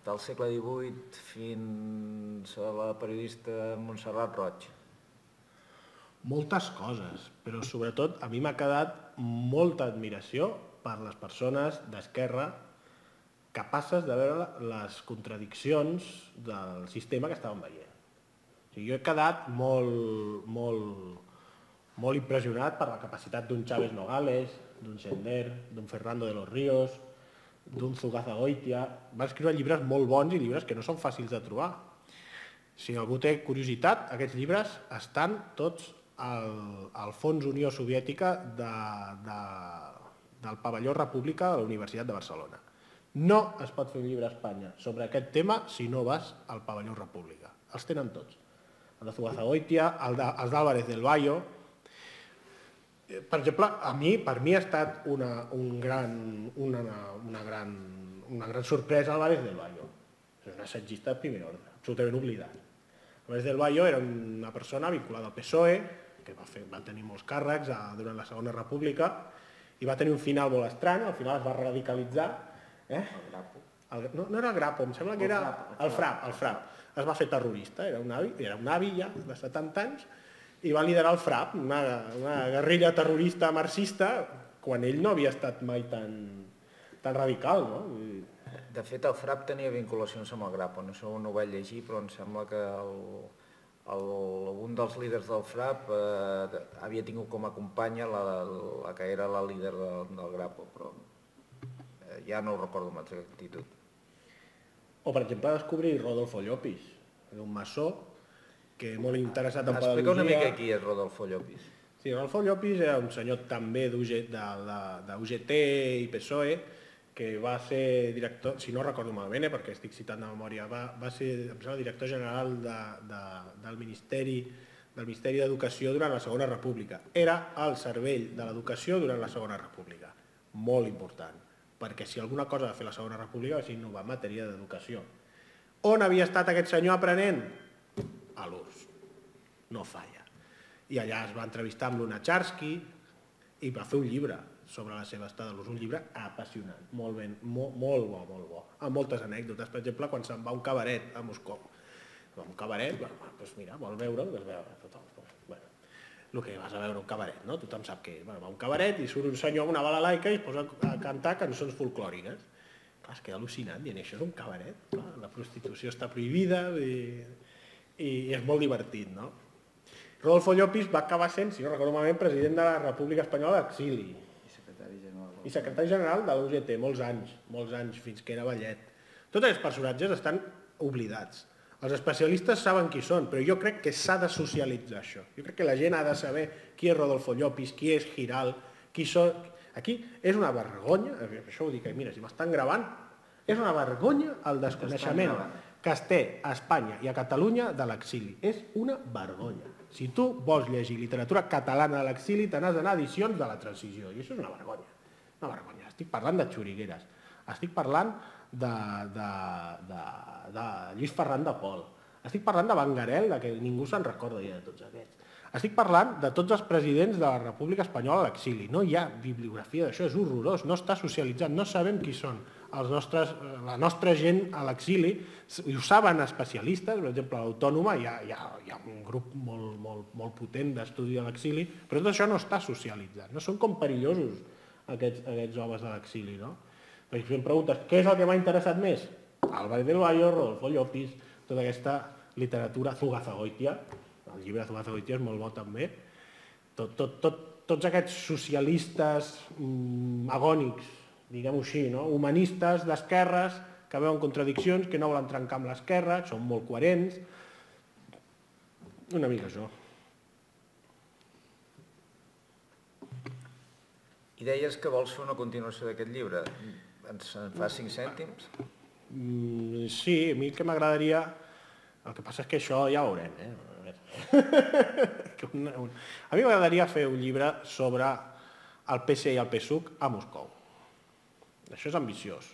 del segle XVIII fins a la periodista Montserrat Roig? Moltes coses, però sobretot a mi m'ha quedat molta admiració per les persones d'esquerra capaces de veure les contradiccions del sistema que estàvem veient. O sigui, jo he quedat molt, molt, molt impressionat per la capacitat d'un Chávez Nogales, d'un Sender, d'un Fernando de los Ríos, d'un Zugazagoitia. Va escriure llibres molt bons i llibres que no són fàcils de trobar. Si algú té curiositat, aquests llibres estan tots al, al Fons Unió Soviètica de, de, del pavelló República de la Universitat de Barcelona. No es pot fer un llibre a Espanya sobre aquest tema si no vas al pavelló República. Els tenen tots. El de Zugazagoitia, el de, els d'Àlvarez del Bayo. Eh, Per exemple, a mi, per mi ha estat una, un gran, una, una, gran, una gran sorpresa Álvarez del Bayo. És un assagista de primer ordre, absolutament oblidat. Álvarez del Bayo era una persona vinculada al PSOE, que va, fer, va tenir molts càrrecs a, durant la Segona República, i va tenir un final molt estrany, al final es va radicalitzar. Eh? El grapo. El, no, no era el Grapo, em sembla que era el Frap, el Frap. Es va fer terrorista, era un avi, era un avi ja de 70 anys, i va liderar el Frap, una, una guerrilla terrorista marxista, quan ell no havia estat mai tan, tan radical, no? Vull dir, De fet, el FRAP tenia vinculacions amb el Grapo, no sé on ho vaig llegir, però em sembla que el, el, un dels líders del FRAP eh, havia tingut com a companya la, la que era la líder del, del Grapo, però eh, ja no ho recordo amb exactitud. O, per exemple, descobrir Rodolfo Llopis, era un maçó que molt interessat en pedagogia... Explica una mica qui és Rodolfo Llopis. Sí, Rodolfo Llopis era un senyor també d'UG- de, de, de UGT i PSOE, que va ser director, si no recordo malament, eh, perquè estic citant de memòria, va, va ser em sembla, director general de, de, del Ministeri del Ministeri d'Educació durant la Segona República. Era el cervell de l'educació durant la Segona República. Molt important, perquè si alguna cosa va fer la Segona República va ser innovar en matèria d'educació. On havia estat aquest senyor aprenent? A l'URSS. No falla. I allà es va entrevistar amb l'Unacharsky i va fer un llibre sobre la seva estada a l'URSS, un llibre apassionant, molt, ben, molt, molt bo, molt bo, amb moltes anècdotes. Per exemple, quan se'n va un cabaret a Moscou, un cabaret, bueno, doncs mira, vol veure, doncs veure, tothom, doncs, bueno, el que vas a veure un cabaret, no? Tothom sap que bueno, va un cabaret i surt un senyor amb una balalaica i es posa a cantar cançons folclòriques. Clar, es queda al·lucinant dient, això és un cabaret, clar, la prostitució està prohibida i, i és molt divertit, no? Rodolfo Llopis va acabar sent, si no recordo malament, president de la República Espanyola d'exili I secretari general. i secretari general de l'UGT, molts anys, molts anys, fins que era vellet. Tots aquests personatges estan oblidats. Els especialistes saben qui són, però jo crec que s'ha de socialitzar això. Jo crec que la gent ha de saber qui és Rodolfo Llopis, qui és Giral, qui són... Aquí és una vergonya, això ho dic, mira, si m'estan gravant, és una vergonya el desconeixement. Que es té a Espanya i a Catalunya de l'exili. És una vergonya. Si tu vols llegir literatura catalana de l'exili, te n'has d'anar a edicions de la transició, i això és una vergonya. Una vergonya. Estic parlant de xurigueres. Estic parlant de, de, de, de Lluís Ferran de Pol. Estic parlant de Bangarel, de que ningú se'n recorda ja de tots aquests. Estic parlant de tots els presidents de la República Espanyola a l'exili. No hi ha bibliografia d'això, és horrorós, no està socialitzat, no sabem qui són els nostres, eh, la nostra gent a l'exili, i ho saben especialistes, per exemple, a l'Autònoma hi hi, ha, hi ha un grup molt, molt, molt potent d'estudi a l'exili, però tot això no està socialitzat, no són com perillosos aquests, aquests homes de l'exili, no? Perquè si em preguntes què és el que m'ha interessat més? Álvarez del Bayo, Rodolfo Llopis, tota aquesta literatura, Zugazagoitia, el llibre de Zugazagoitia és molt bo també, tot, tot, tot, tots aquests socialistes mm, agònics, diguem-ho així, no? humanistes d'esquerres, que veuen contradiccions, que no volen trencar amb l'esquerra, que són molt coherents, una mica això. I deies que vols fer una continuació d'aquest llibre. Ens en fa cinc cèntims? Mm, sí, a mi el que m'agradaria... El que passa és que això ja ho veurem, eh? Un, un... a mi m'agradaria fer un llibre sobre el PC i el PSUC a Moscou. Això és ambiciós.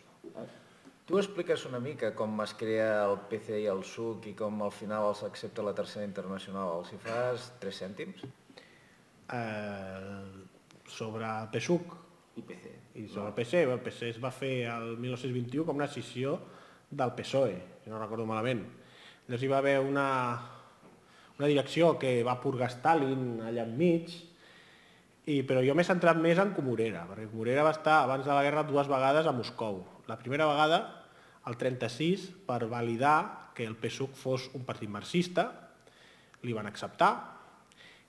Tu expliques una mica com es crea el PC i el SUC i com al final els accepta la tercera internacional. Els hi fas tres cèntims? Eh, sobre el PSUC I PC. i sobre el PC, el PC es va fer el 1921 com una escissió del PSOE, si no recordo malament. Llavors hi va haver una, una direcció que va purgar Stalin allà enmig, i, però jo m'he centrat més en Comorera, perquè Comorera va estar abans de la guerra dues vegades a Moscou. La primera vegada, el 36, per validar que el PSUC fos un partit marxista, li van acceptar,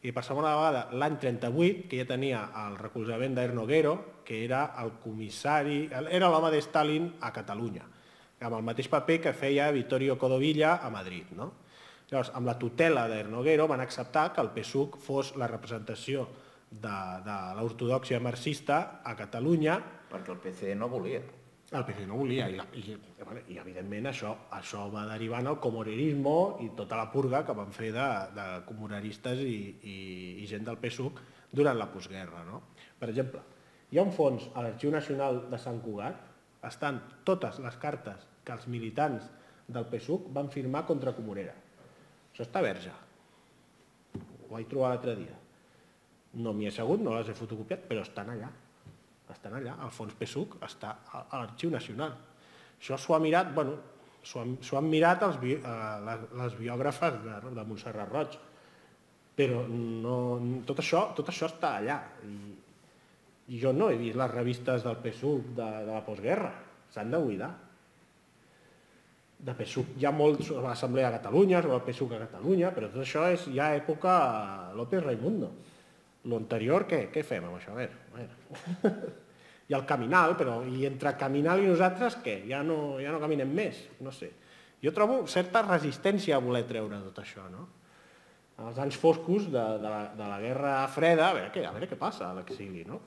i per segona vegada, l'any 38, que ja tenia el recolzament d'Ernoguero, que era el comissari, era l'home de Stalin a Catalunya, amb el mateix paper que feia Vittorio Codovilla a Madrid. No? Llavors, amb la tutela d'Ernoguero van acceptar que el PSUC fos la representació de, de l'ortodoxia marxista a Catalunya Perquè el PC no volia. El PC no volia, i, i, i evidentment això, això va derivant al comorerismo i tota la purga que van fer de, de comoreristes i, i, i gent del PSUC durant la postguerra. No? Per exemple, hi ha un fons a l'Arxiu Nacional de Sant Cugat, estan totes les cartes que els militants del PSUC van firmar contra Comorera. Això està verge. Ho vaig trobar l'altre dia. No m'hi he assegut, no les he fotocopiat, però estan allà estan allà, el fons PSUC està a, l'Arxiu Nacional. Això s'ho ha mirat, bueno, s'ho han, han mirat els, eh, les, les biògrafes de, de Montserrat Roig, però no, tot, això, tot això està allà. I jo no he vist les revistes del PSUC de, de la postguerra, s'han de buidar. De PSUC hi ha molt sobre l'Assemblea de Catalunya, sobre el PSUC a Catalunya, però tot això és ja època López Raimundo. L'anterior, què? Què fem amb això? A veure, a veure. I el caminal, però i entre caminal i nosaltres, què? Ja no, ja no caminem més, no sé. Jo trobo certa resistència a voler treure tot això, no? Els anys foscos de, de, la, de la Guerra Freda, a veure què, a veure què passa a l'exili, no?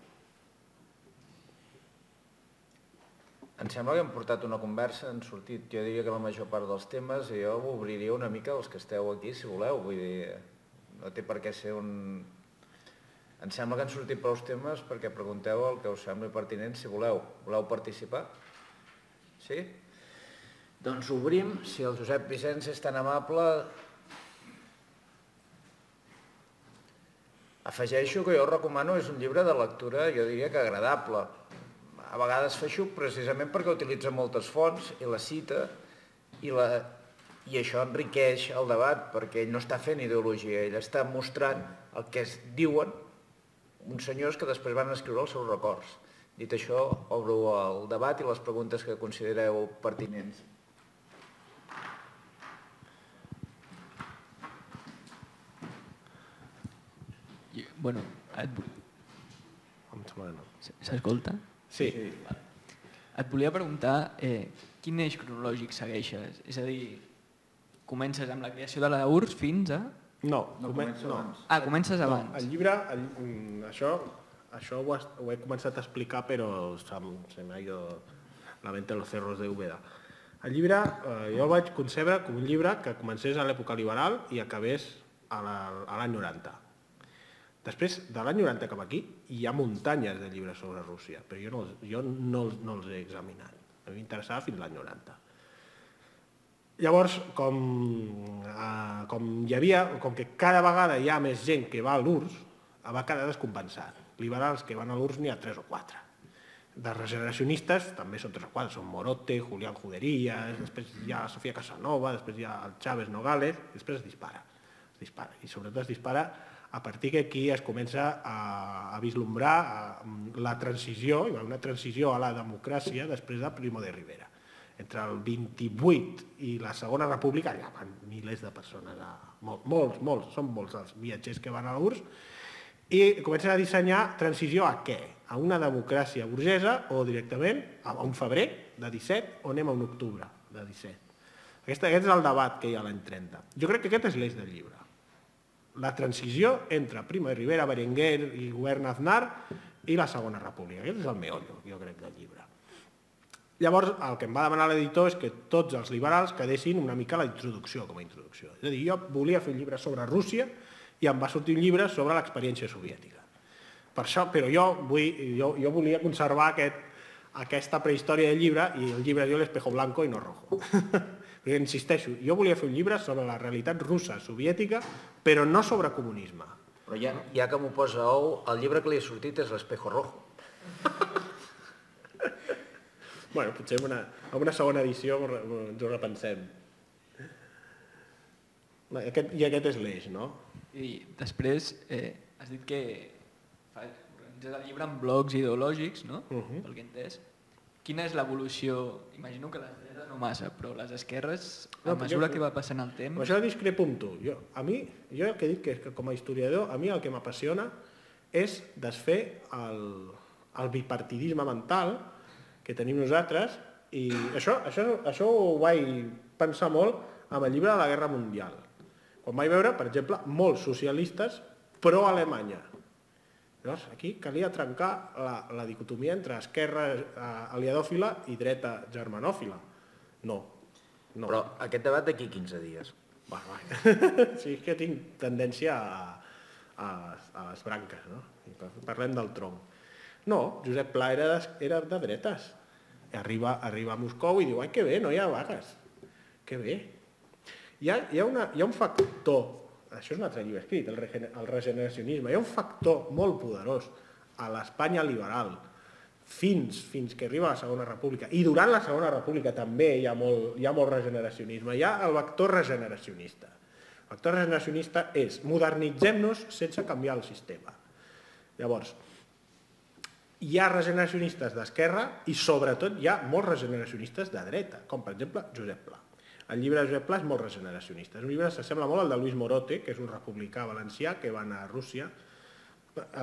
Em sembla que hem portat una conversa, han sortit, jo diria que la major part dels temes, i jo obriria una mica els que esteu aquí, si voleu, vull dir, no té per què ser un, em sembla que han sortit prou temes perquè pregunteu el que us sembli pertinent si voleu. Voleu participar? Sí? Doncs obrim, si el Josep Vicenç és tan amable... Afegeixo que jo recomano, és un llibre de lectura, jo diria que agradable. A vegades feixuc precisament perquè utilitza moltes fonts i la cita i, la, i això enriqueix el debat perquè ell no està fent ideologia, ell està mostrant el que es diuen uns senyors que després van escriure els seus records. Dit això, obro el debat i les preguntes que considereu pertinents. Bueno, et... S'escolta? Sí. Et volia preguntar eh, quin eix cronològic segueixes? És a dir, comences amb la creació de la URSS fins a... No, no comen no. abans. Ah, comences No, abans. el llibre, el, mm, això, això ho, has, ho he començat a explicar, però se, se m'ha ido la mente los cerros de Úbeda. El llibre, eh, jo el vaig concebre com un llibre que comencés a l'època liberal i acabés a la- a l'any 90. Després, de l'any 90 cap aquí, hi ha muntanyes de llibres sobre Rússia, però jo no, jo no, no els he examinat. A mi m'interessava fins l'any 90. Llavors, com, eh, com hi havia, com que cada vegada hi ha més gent que va a l'URSS, va quedar descompensat. Liberals que van a l'URSS n'hi ha tres o quatre. De regeneracionistes també són tres o quatre, són Morote, Julián Juderías, després hi ha Sofia Casanova, després hi ha el Chávez Nogales, després es dispara. Es dispara. I sobretot es dispara a partir que aquí es comença a, a vislumbrar a, la transició, hi va una transició a la democràcia després de Primo de Rivera entre el 28 i la Segona República, allà van milers de persones, a, molts, molts, molts, són molts els viatgers que van a l'URSS, i comencen a dissenyar transició a què? A una democràcia burgesa o directament a un febrer de 17 o anem a un octubre de 17. Aquest, aquest és el debat que hi ha l'any 30. Jo crec que aquest és l'eix del llibre. La transició entre Primo de Rivera, Berenguer i govern Aznar i la Segona República. Aquest és el meollo, jo crec, del llibre. Llavors, el que em va demanar l'editor és que tots els liberals quedessin una mica la introducció, com a introducció. És a dir, jo volia fer un llibre sobre Rússia i em va sortir un llibre sobre l'experiència soviètica. Per això, però jo, vull, jo, jo volia conservar aquest, aquesta prehistòria del llibre i el llibre diu l'espejo blanco i no rojo. Perquè insisteixo, jo volia fer un llibre sobre la realitat russa, soviètica, però no sobre comunisme. Però ja, ja que m'ho posa ou, el llibre que li ha sortit és l'Espejo Rojo. Bueno, potser en una, en una segona edició ens ho- ens ho repensem. Aquest, I aquest és l'eix, no? I després eh, has dit que fa- organitzes el llibre en blocs ideològics, no? Uh -huh. Pel que he entès. Quina és l'evolució? Imagino que les no massa, però les esquerres, a No, mesura que va passant el Amb temps... això discrepo amb tu. Jo, a mi, jo el que dit que, és que com a historiador, a mi el que m'apassiona és desfer el, el bipartidisme mental que tenim nosaltres i això, això, això ho vaig pensar molt amb el llibre de la Guerra Mundial. Quan vaig veure, per exemple, molts socialistes pro-Alemanya Llavors, aquí calia trencar la, la dicotomia entre esquerra eh, aliadòfila i dreta germanòfila. No, no. Però aquest debat d'aquí 15 dies. Va, va. sí, és que tinc tendència a, a, a les branques, no? Parlem del tronc. No, Josep Pla era de, era de dretes. Arriba, arriba a Moscou i diu, ai, que bé, no hi ha vagues. Que bé. Hi ha, hi ha, una, hi ha un factor, això és un altre llibre escrit, el, el regeneracionisme, hi ha un factor molt poderós a l'Espanya liberal, fins, fins que arriba la Segona República, i durant la Segona República també hi ha molt, hi ha molt regeneracionisme, hi ha el vector regeneracionista. El vector regeneracionista és modernitzem-nos sense canviar el sistema. Llavors, hi ha regeneracionistes d'esquerra i sobretot hi ha molts regeneracionistes de dreta, com per exemple Josep Pla. El llibre de Josep Pla és molt regeneracionista. És un llibre que s'assembla molt al de Luis Morote, que és un republicà valencià que va anar a Rússia.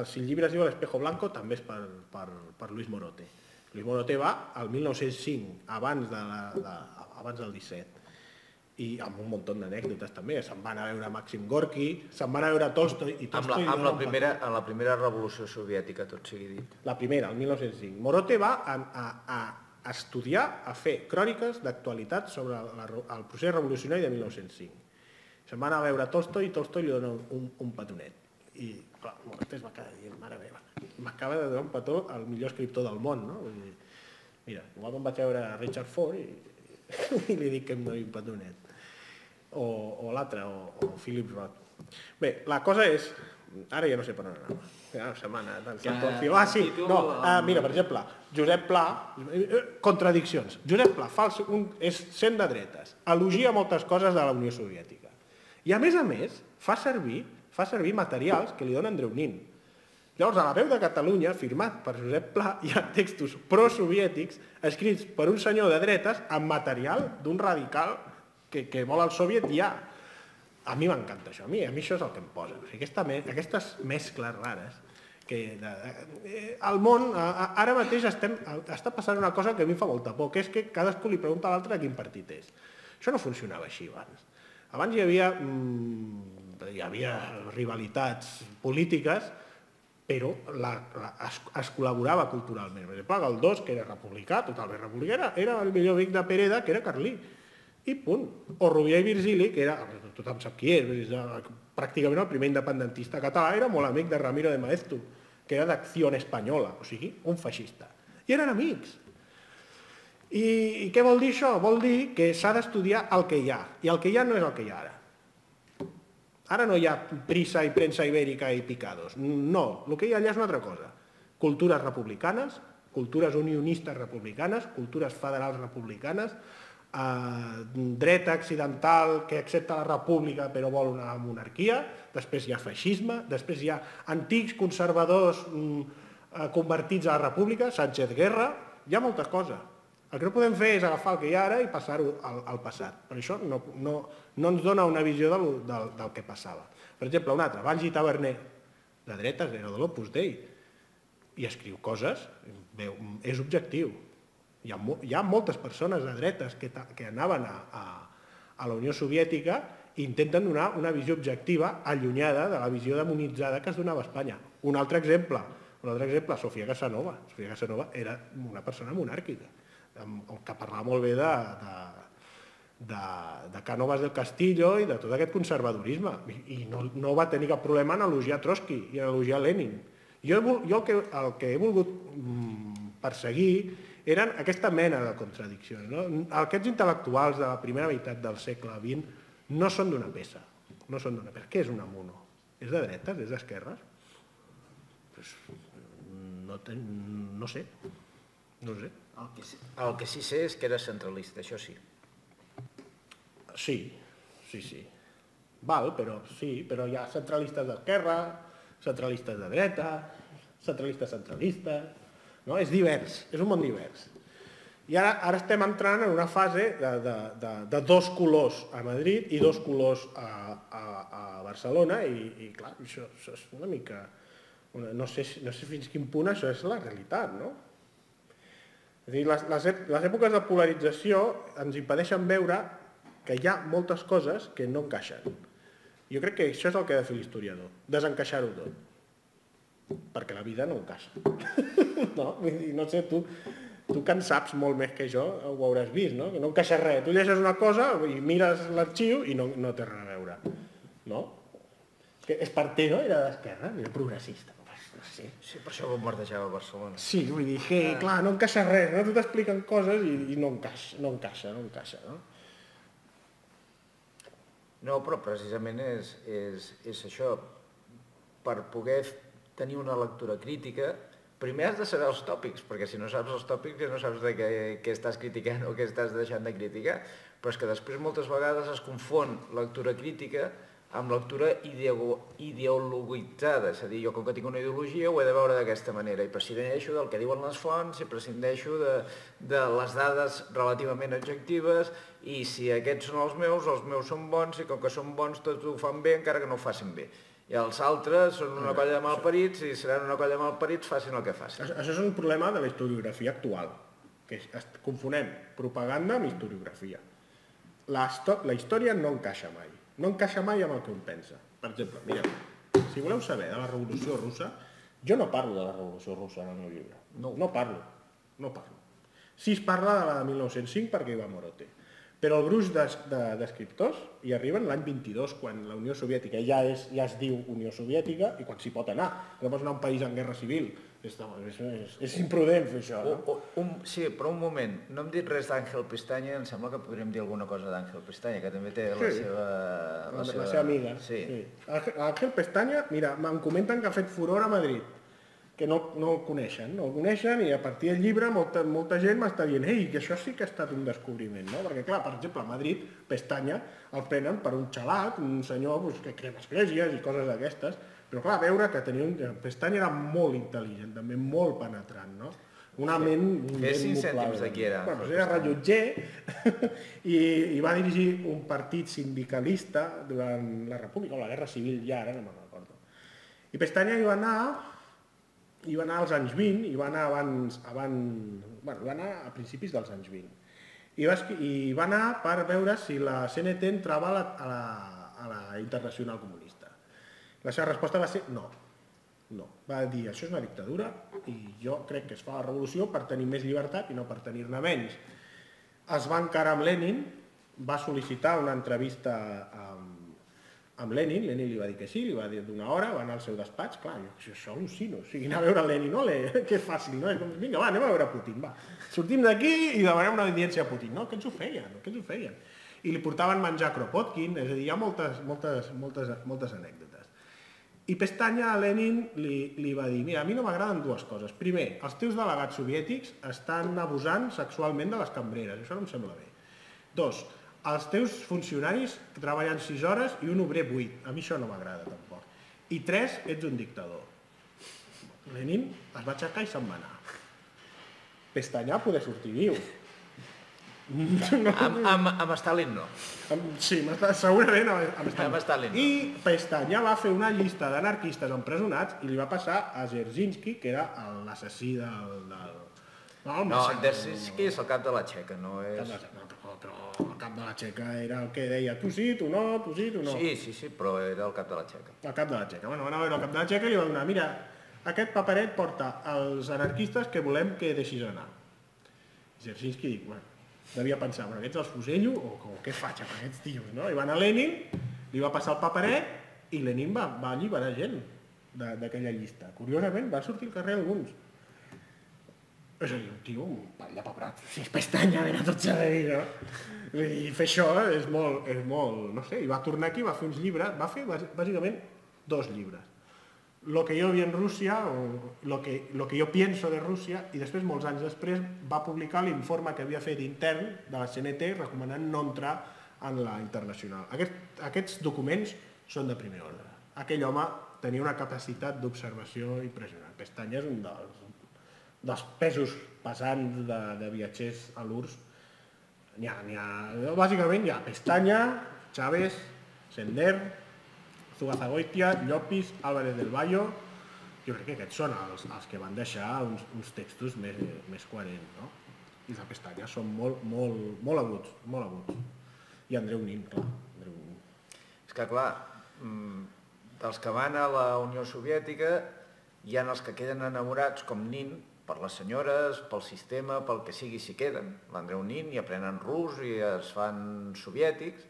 Si el llibre es diu L'Espejo Blanco, també és per, per, per Luis Morote. Luis Morote va al 1905, abans, de la, de, abans del 17 i amb un munt d'anècdotes també, se'n van a veure Màxim Gorki, se'n van a veure Tolstoi i Tolstoi... Amb la, amb la primera, en la primera revolució soviètica, tot sigui dit. La primera, el 1905. Morote va a, a, a estudiar, a fer cròniques d'actualitat sobre la, el procés revolucionari de 1905. Se'n van a veure Tolstoi i Tolstoi li dona un, un petonet. I, clar, Morote es va quedar dient, mare meva, m'acaba de donar un petó al millor escriptor del món, no? Vull dir, mira, igual me'n vaig veure Richard Ford i, i li dic que em doni un petonet o, o l'altre, o, o Philip Roth. Bé, la cosa és... Ara ja no sé per on anar. Ja no se m'ha anat el ja, Ah, sí, no, ah, mira, per exemple, Josep Pla, eh, contradiccions. Josep Pla fa un, és sent de dretes, elogia moltes coses de la Unió Soviètica. I a més a més, fa servir, fa servir materials que li dona Andreu Nin. Llavors, a la veu de Catalunya, firmat per Josep Pla, hi ha textos prosoviètics escrits per un senyor de dretes amb material d'un radical que, que vol el soviet ja. A mi m'encanta això, a mi, a mi això és el que em posa. O sigui, aquesta, aquestes mescles rares que de, eh, el món, ara mateix estem, està passant una cosa que a mi fa molta por, que és que cadascú li pregunta a l'altre quin partit és. Això no funcionava així abans. Abans hi havia, mm, hi havia rivalitats polítiques, però la, la, es, es col·laborava culturalment. Per exemple, Galdós, que era republicà, totalment republicà, era, era el millor amic de Pereda, que era carlí i punt. O Rubià i Virgili, que era, tothom sap qui és, és pràcticament el primer independentista català, era molt amic de Ramiro de Maeztu, que era d'Acció Espanyola, o sigui, un feixista. I eren amics. I, I què vol dir això? Vol dir que s'ha d'estudiar el que hi ha, i el que hi ha no és el que hi ha ara. Ara no hi ha prisa i premsa ibèrica i picados. No, el que hi ha allà és una altra cosa. Cultures republicanes, cultures unionistes republicanes, cultures federals republicanes, eh, dreta accidental que accepta la república però vol una monarquia, després hi ha feixisme, després hi ha antics conservadors mm, eh, convertits a la república, Sánchez Guerra, hi ha moltes coses. El que no podem fer és agafar el que hi ha ara i passar-ho al, al passat. Per això no, no, no ens dona una visió del, del, del que passava. Per exemple, un altre, Bangi Taverner, de dretes, era de l'Opus Dei, i escriu coses, veu, és objectiu, hi ha, hi ha moltes persones de dretes que, que anaven a, a, a la Unió Soviètica i intenten donar una visió objectiva allunyada de la visió demonitzada que es donava a Espanya. Un altre exemple, un altre exemple, Sofia Casanova. Sofia Casanova era una persona monàrquica, que parlava molt bé de, de, de, de Cánovas del Castillo i de tot aquest conservadorisme. I, i no, no va tenir cap problema en elogiar Trotsky i en elogiar Lenin. Jo, jo el, que, el que he volgut mm, perseguir eren aquesta mena de contradiccions. No? Aquests intel·lectuals de la primera meitat del segle XX no són d'una peça. No són d'una peça. Què és una mono? És de dretes? És d'esquerres? Pues, no, ten, no sé. No sé. El que, el que sí sé és que era centralista, això sí. Sí, sí, sí. Val, però sí, però hi ha centralistes d'esquerra, centralistes de dreta, centralistes centralistes, no? És divers, és un món divers. I ara, ara estem entrant en una fase de, de, de, de dos colors a Madrid i dos colors a, a, a Barcelona i, i clar, això, això és una mica... Una, no, sé, no sé fins quin punt això és la realitat, no? És dir, les, les, les èpoques de polarització ens impedeixen veure que hi ha moltes coses que no encaixen. Jo crec que això és el que ha de fer l'historiador, desencaixar-ho tot. perquè la vida no encaixa. no? Vull dir, no sé, tu, tu que en saps molt més que jo, ho hauràs vist, no? Que no encaixa res. Tu llegeixes una cosa i mires l'arxiu i no, no té res a veure. No? Que Espartero era d'esquerra, era progressista. Sé. Sí, per això bombardejava Barcelona. Sí, vull dir que, clar, no encaixa res, no? Tu t'expliquen coses i, i no encaixa, no encaixa, no encaixa, no? No, però precisament és, és, és això. Per poder tenir una lectura crítica, primer has de saber els tòpics, perquè si no saps els tòpics no saps de què, què estàs criticant o què estàs deixant de criticar. Però és que després moltes vegades es confon lectura crítica amb lectura ideo, ideologitzada, és a dir, jo com que tinc una ideologia ho he de veure d'aquesta manera i prescindeixo del que diuen les fonts i prescindeixo de, de les dades relativament objectives i si aquests són els meus, els meus són bons i com que són bons tots ho fan bé encara que no ho facin bé. I els altres són una colla de malparits i seran una colla de malparits, facin el que facin. Això, això és un problema de la historiografia actual, que es, confonem propaganda amb historiografia. La, la història no encaixa mai no encaixa mai amb el que un pensa. Per exemple, mireu, si voleu saber de la Revolució Russa, jo no parlo de la Revolució Russa en el meu llibre. No, no parlo, no parlo. Si es parla de la de 1905 perquè hi va Morote. Però el gruix d'escriptors de, de, hi arriben l'any 22, quan la Unió Soviètica ja, és, ja es diu Unió Soviètica i quan s'hi pot anar. No pots anar a un país en guerra civil és, és, és, imprudent fer això, no? O, o, un, sí, però un moment, no hem dit res d'Àngel Pestanya, em sembla que podríem dir alguna cosa d'Àngel Pestanya, que també té sí. la seva... La, la, seva... la seva amiga. Sí. sí. Àngel Pestanya, mira, em comenten que ha fet furor a Madrid, que no, no el coneixen, no el coneixen i a partir del llibre molta, molta gent m'està dient ei, que això sí que ha estat un descobriment, no? Perquè clar, per exemple, a Madrid, Pestanya, el prenen per un xalat, un senyor pues, que crema esglésies i coses d'aquestes, però clar, veure que tenia un... Pestany era molt intel·ligent, també molt penetrant, no? Una sí. ment... Fer cinc cèntims de qui era? Bueno, era rellotger i, i va dirigir un partit sindicalista durant la República o la Guerra Civil, ja ara no me'n recordo. I Pestanya hi va anar hi va anar als anys 20, i va anar abans, abans bueno, va anar a principis dels anys 20. I va, i va anar per veure si la CNT entrava a la, a la, a la Internacional Comunista. La seva resposta va ser no. No. Va dir, això és una dictadura i jo crec que es fa la revolució per tenir més llibertat i no per tenir-ne menys. Es va encarar amb Lenin, va sol·licitar una entrevista amb, amb Lenin, Lenin li va dir que sí, li va dir d'una hora, va anar al seu despatx, clar, jo, això, al·lucino, o sigui, anar a veure Lenin, ole, que fàcil, no? Com, vinga, va, anem a veure Putin, va. Sortim d'aquí i demanem una audiència a Putin, no? Que ens ho feien, que ens ho feien. I li portaven menjar Kropotkin, és a dir, hi ha moltes, moltes, moltes, moltes anècdotes. I Pestanya a Lenin li, li va dir, mira, a mi no m'agraden dues coses. Primer, els teus delegats soviètics estan abusant sexualment de les cambreres, això no em sembla bé. Dos, els teus funcionaris treballen 6 hores i un obrer 8, a mi això no m'agrada tampoc. I tres, ets un dictador. Lenin es va aixecar i se'n va anar. Pestanyà poder sortir viu. No, amb, amb, amb Stalin no. Sí, segurament amb, Stalin. Amb Stalin no. I Pestanya va fer una llista d'anarquistes empresonats i li va passar a Zerzinski, que era l'assassí del... del... No, no Zerzinski és el cap de la Txeca, no és... No, però, però el cap de la Txeca era el que deia tu sí, tu no, tu sí, tu no. Sí, sí, sí, però era el cap de la Txeca. El cap de la Txeca. Bueno, van a veure el cap de la Txeca i li va donar, mira, aquest paperet porta els anarquistes que volem que deixis anar. Zerzinski diu, bueno, devia pensar, bueno, aquests els fusello o, o què faig amb aquests tios, no? I va anar Lenin, li va passar el paperet i Lenin va, va alliberar gent d'aquella llista. Curiosament, va sortir al carrer alguns. És a dir, un tio, un pal de paprat, si és pestanya, ben a tot servei, no? I fer això és molt, és molt, no sé, i va tornar aquí, va fer uns llibres, va fer bàsicament dos llibres lo que jo vi en Rússia, o lo que, lo que jo pienso de Rússia, i després, molts anys després, va publicar l'informe que havia fet intern de la CNT recomanant no entrar en la internacional. Aquest, aquests documents són de primer ordre. Aquell home tenia una capacitat d'observació impressionant. Pestanya és un dels, dels pesos pesants de, de viatgers a l'URSS. N'hi ha, ha, bàsicament hi ha Pestanya, Chávez, Sender, Zugazagoitia, Llopis, Álvarez del Bayo, jo crec que aquests són els, els que van deixar uns, uns textos més, més coherents, no? I de Pestanya són molt, molt, molt aguts, molt aguts. I Andreu Nin, clar. Andreu Nin. És que, clar, dels mm, que van a la Unió Soviètica, hi ha els que queden enamorats, com Nin, per les senyores, pel sistema, pel que sigui, s'hi queden. L'Andreu Nin i aprenen rus i es fan soviètics,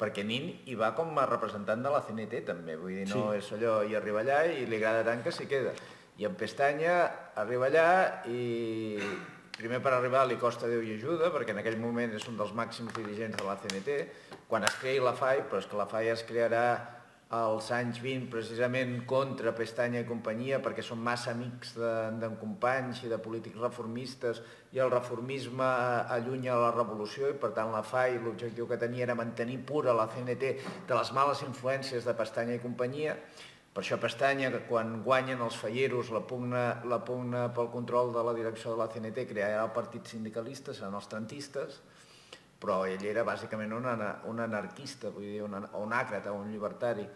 perquè Nin hi va com a representant de la CNT també, vull dir, no sí. és allò, i arriba allà i li agrada tant que s'hi queda. I en Pestanya arriba allà i primer per arribar li costa Déu i ajuda, perquè en aquell moment és un dels màxims dirigents de la CNT, quan es creï la FAI, però és que la FAI es crearà als anys 20 precisament contra Pestanya i companyia perquè són massa amics d'en de, companys i de polítics reformistes i el reformisme allunya la revolució i per tant la FAI l'objectiu que tenia era mantenir pura la CNT de les males influències de Pestanya i companyia. Per això Pestanya, quan guanyen els falleros la pugna, la pugna pel control de la direcció de la CNT, crearà el partit sindicalista, seran els trentistes, però ell era bàsicament un, un anarquista, vull dir, un, un àcrata, un llibertari.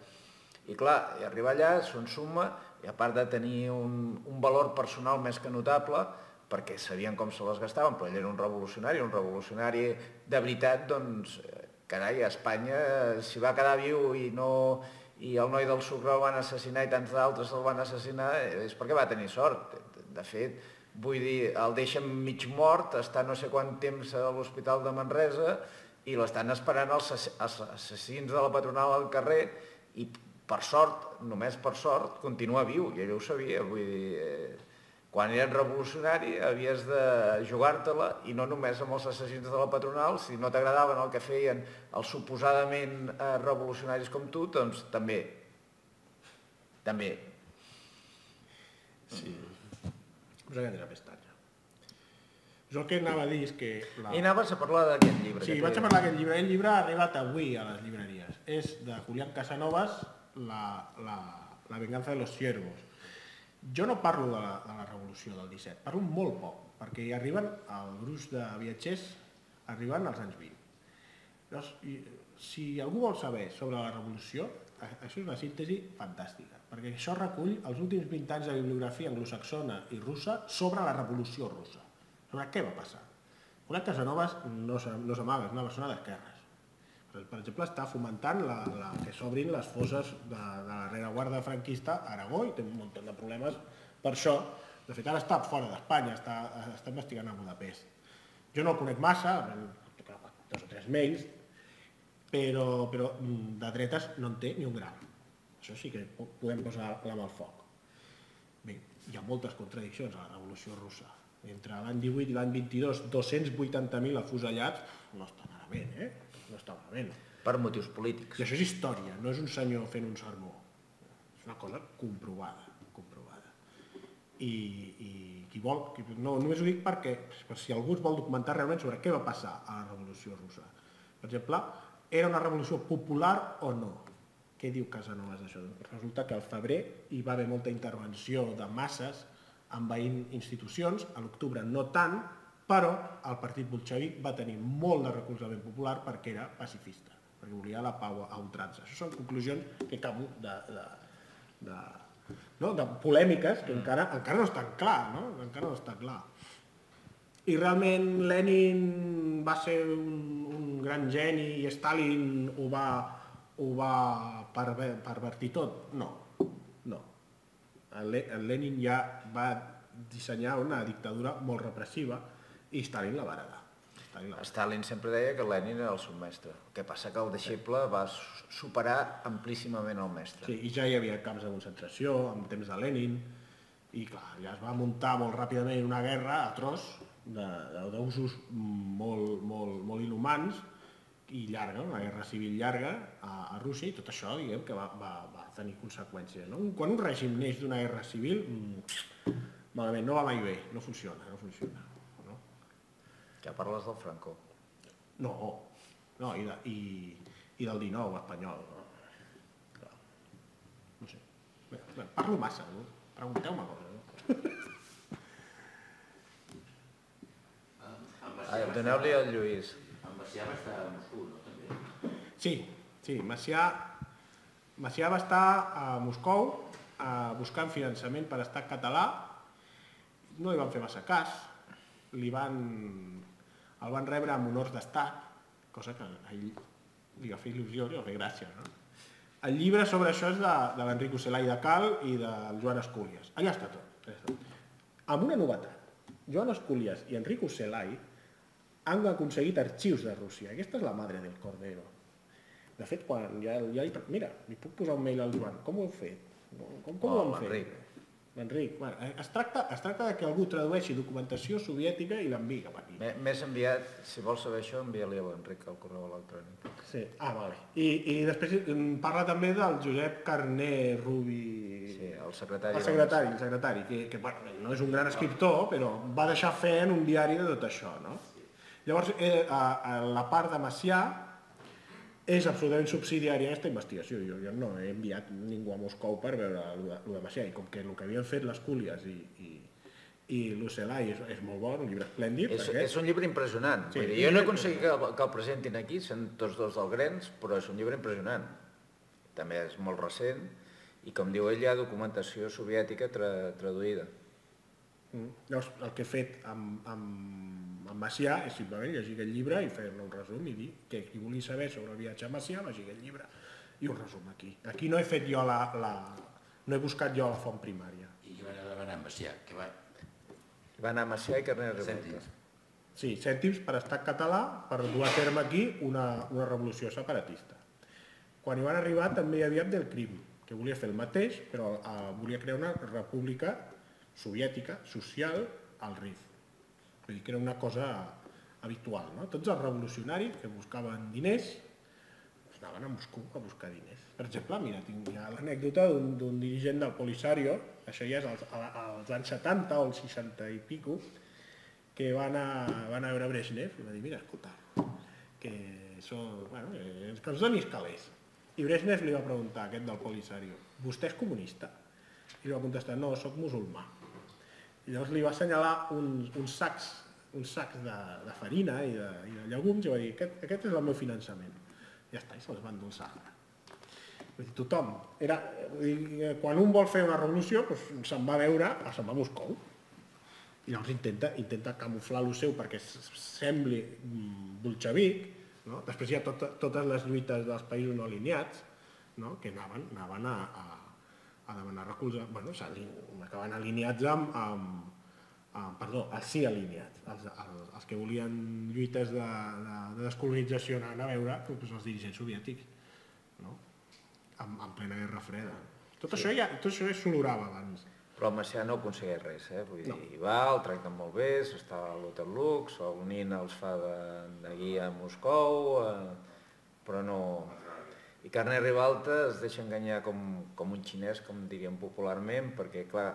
I clar, i arribar allà s'ho suma, i a part de tenir un, un valor personal més que notable, perquè sabien com se les gastaven, però ell era un revolucionari, un revolucionari de veritat, doncs, carai, a Espanya s'hi va quedar viu i no i el noi del sucre el van assassinar i tants d'altres el van assassinar, és perquè va tenir sort. De fet, Vull dir, el deixen mig mort, està no sé quant temps a l'Hospital de Manresa i l'estan esperant els assassins de la patronal al carrer i per sort, només per sort, continua viu, i ell ho sabia, vull dir, eh, quan eres revolucionari havies de jugar-te-la i no només amb els assassins de la patronal, si no t'agradaven el que feien els suposadament eh, revolucionaris com tu, doncs també. També. Sí us agradi la pestanya. Jo el que anava a dir és que... La... I anaves a parlar d'aquest llibre. Sí, vaig a parlar d'aquest llibre. El llibre ha arribat avui a les llibreries. És de Julián Casanovas, la, la, la venganza de los siervos. Jo no parlo de la, de la revolució del 17, parlo molt poc, perquè hi arriben, el gruix de viatgers arriben als anys 20. Llavors, si algú vol saber sobre la revolució, això és una síntesi fantàstica perquè això recull els últims 20 anys de bibliografia anglosaxona i russa sobre la revolució russa, sobre què va passar. Una Casanovas no, no s'amaga, és una persona d'esquerres. Per, per exemple, està fomentant la, la, que s'obrin les fosses de, de la rereguarda franquista a Aragó i té un munt de problemes per això. De fet, ara està fora d'Espanya, està, està investigant a Budapest. Jo no el conec massa, dos o tres mails, però, però mm, de dretes no en té ni un gram. Això sí que podem posar la mà al foc. Bé, hi ha moltes contradiccions a la Revolució Russa. Entre l'any 18 i l'any 22, 280.000 afusellats, no està malament, eh? No està malament. Per motius polítics. I això és història, no és un senyor fent un sermó. És una cosa comprovada, comprovada. I, i qui vol, qui, no, només ho dic perquè, per si algú vol documentar realment sobre què va passar a la Revolució Russa. Per exemple, era una revolució popular o no? Què diu Casanovas d'això? Resulta que al febrer hi va haver molta intervenció de masses envaint institucions, a l'octubre no tant, però el partit bolxevic va tenir molt de recolzament popular perquè era pacifista, perquè volia la pau a ultrança. Això són conclusions que acabo de, de, de, no? de polèmiques que encara, encara no estan clar, no? encara no està clar. I realment Lenin va ser un, un gran geni i Stalin ho va, ho va pervertir tot? No, no. El Lenin ja va dissenyar una dictadura molt repressiva i Stalin la va heredar. Stalin, la... Stalin sempre deia que Lenin era el seu mestre. El que passa que el deixeble va superar amplíssimament el mestre. Sí, i ja hi havia camps de concentració en temps de Lenin, i clar, ja es va muntar molt ràpidament una guerra atroç d'usos molt, molt, molt inhumans i llarga, una guerra civil llarga a, a Rússia i tot això diguem que va, va, va tenir conseqüències. No? Quan un règim neix d'una guerra civil, mmm, malament, no va mai bé, no funciona, no funciona. No? Ja parles del Franco. No, no i, de, i, i del 19 espanyol. No, no sé. Bé, bé, parlo massa, no? pregunteu-me coses. No? Doneu-li al Lluís. Macià va estar a Moscou, no? També. Sí, sí, Macià, Macià va estar a Moscou a buscant finançament per estar català, no li van fer massa cas, li van, el van rebre amb honors d'estat, cosa que a ell li va fer il·lusió, li va fer gràcia, no? El llibre sobre això és de, de l'Enric Ocelai de Cal i del Joan Escúlies. Allà està tot. Allà està. Amb una novetat. Joan Escúlies i Enric Ocelai han aconseguit arxius de Rússia. Aquesta és la madre del Cordero. De fet, quan ja, ja li, mira, li puc posar un mail al Joan, com ho heu fet? Com, com ho Oh, han fet? l'Enric. Bueno, eh, es tracta, es tracta de que algú tradueixi documentació soviètica i l'enviï cap aquí. M'és enviat, si vols saber això, envia-li a l'Enric al correu electrònic. Sí. Ah, vale. I, I després mm, parla també del Josep Carné Rubi... Sí, el secretari. El secretari, el secretari, que, que bueno, no és un gran escriptor, però va deixar fer en un diari de tot això, no? Llavors, eh, a, a la part de Macià és absolutament subsidiària aquesta investigació. Jo, jo no he enviat ningú a Moscou per veure el de, de Macià, i com que el que havien fet les Cúlies i, i, i l'Ocelai és, és molt bon, un llibre esplèndid, És, aquest. és un llibre impressionant. Sí, dir, jo no he aconseguit que, el- que el presentin aquí, són tots dos del Grens, però és un llibre impressionant. També és molt recent i, com diu ell, hi ha documentació soviètica tra traduïda. Mm. Llavors, el que he fet amb, amb, amb Macià és simplement llegir aquest llibre i fer-ne un resum i dir que qui vulgui saber sobre el viatge a Macià vagi aquest llibre i un resum aquí. Aquí no he fet jo la, la no he buscat jo la font primària. I que van anar a Macià, que va... Va anar a Macià i Carner Revolta. Cèntims. Sí, cèntims per estat català per dur a terme aquí una, una revolució separatista. Quan hi van arribar també hi havia del crim, que volia fer el mateix, però eh, volia crear una república soviètica, social, al RIF. Vull dir que era una cosa habitual, no? Tots els revolucionaris que buscaven diners doncs anaven a Moscou a buscar diners. Per exemple, mira, tinc ja l'anècdota d'un dirigent del Polisario, això ja és als, als anys 70 o als 60 i pico, que van a, van a veure Brezhnev i va dir, mira, escolta, que, això, bueno, eh, que ens donis calés. I Brezhnev li va preguntar, aquest del Polisario, vostè és comunista? I li va contestar, no, sóc musulmà. I llavors li va assenyalar uns, uns sacs, uns sacs de, de farina i de, i de llegums i va dir, aquest, aquest és el meu finançament. I ja està, i se'ls va endolçar. Vull dir, tothom. Era, quan un vol fer una revolució, doncs se'n va veure, se'n va a Moscou. I llavors intenta, intenta camuflar lo seu perquè sembli mm, bolxevic, no? Després hi ha tot, totes les lluites dels països no alineats, no? que anaven, anaven a, a, a demanar recolza, bueno, acaben alineats amb, amb, amb, perdó, els sí alineats, els, els, els que volien lluites de, de, de descolonització anaven a veure doncs, els dirigents soviètics, no? en, en plena guerra freda. Tot això ja, tot això ja s'olorava abans. Però el Macià no aconsegueix res, eh? Vull dir, hi va, el tracten molt bé, s'està a l'Hotel Lux, el Nin els fa de, de guia a Moscou, eh, però no... I Carne Ribalta es deixa enganyar com, com un xinès, com diríem popularment, perquè, clar,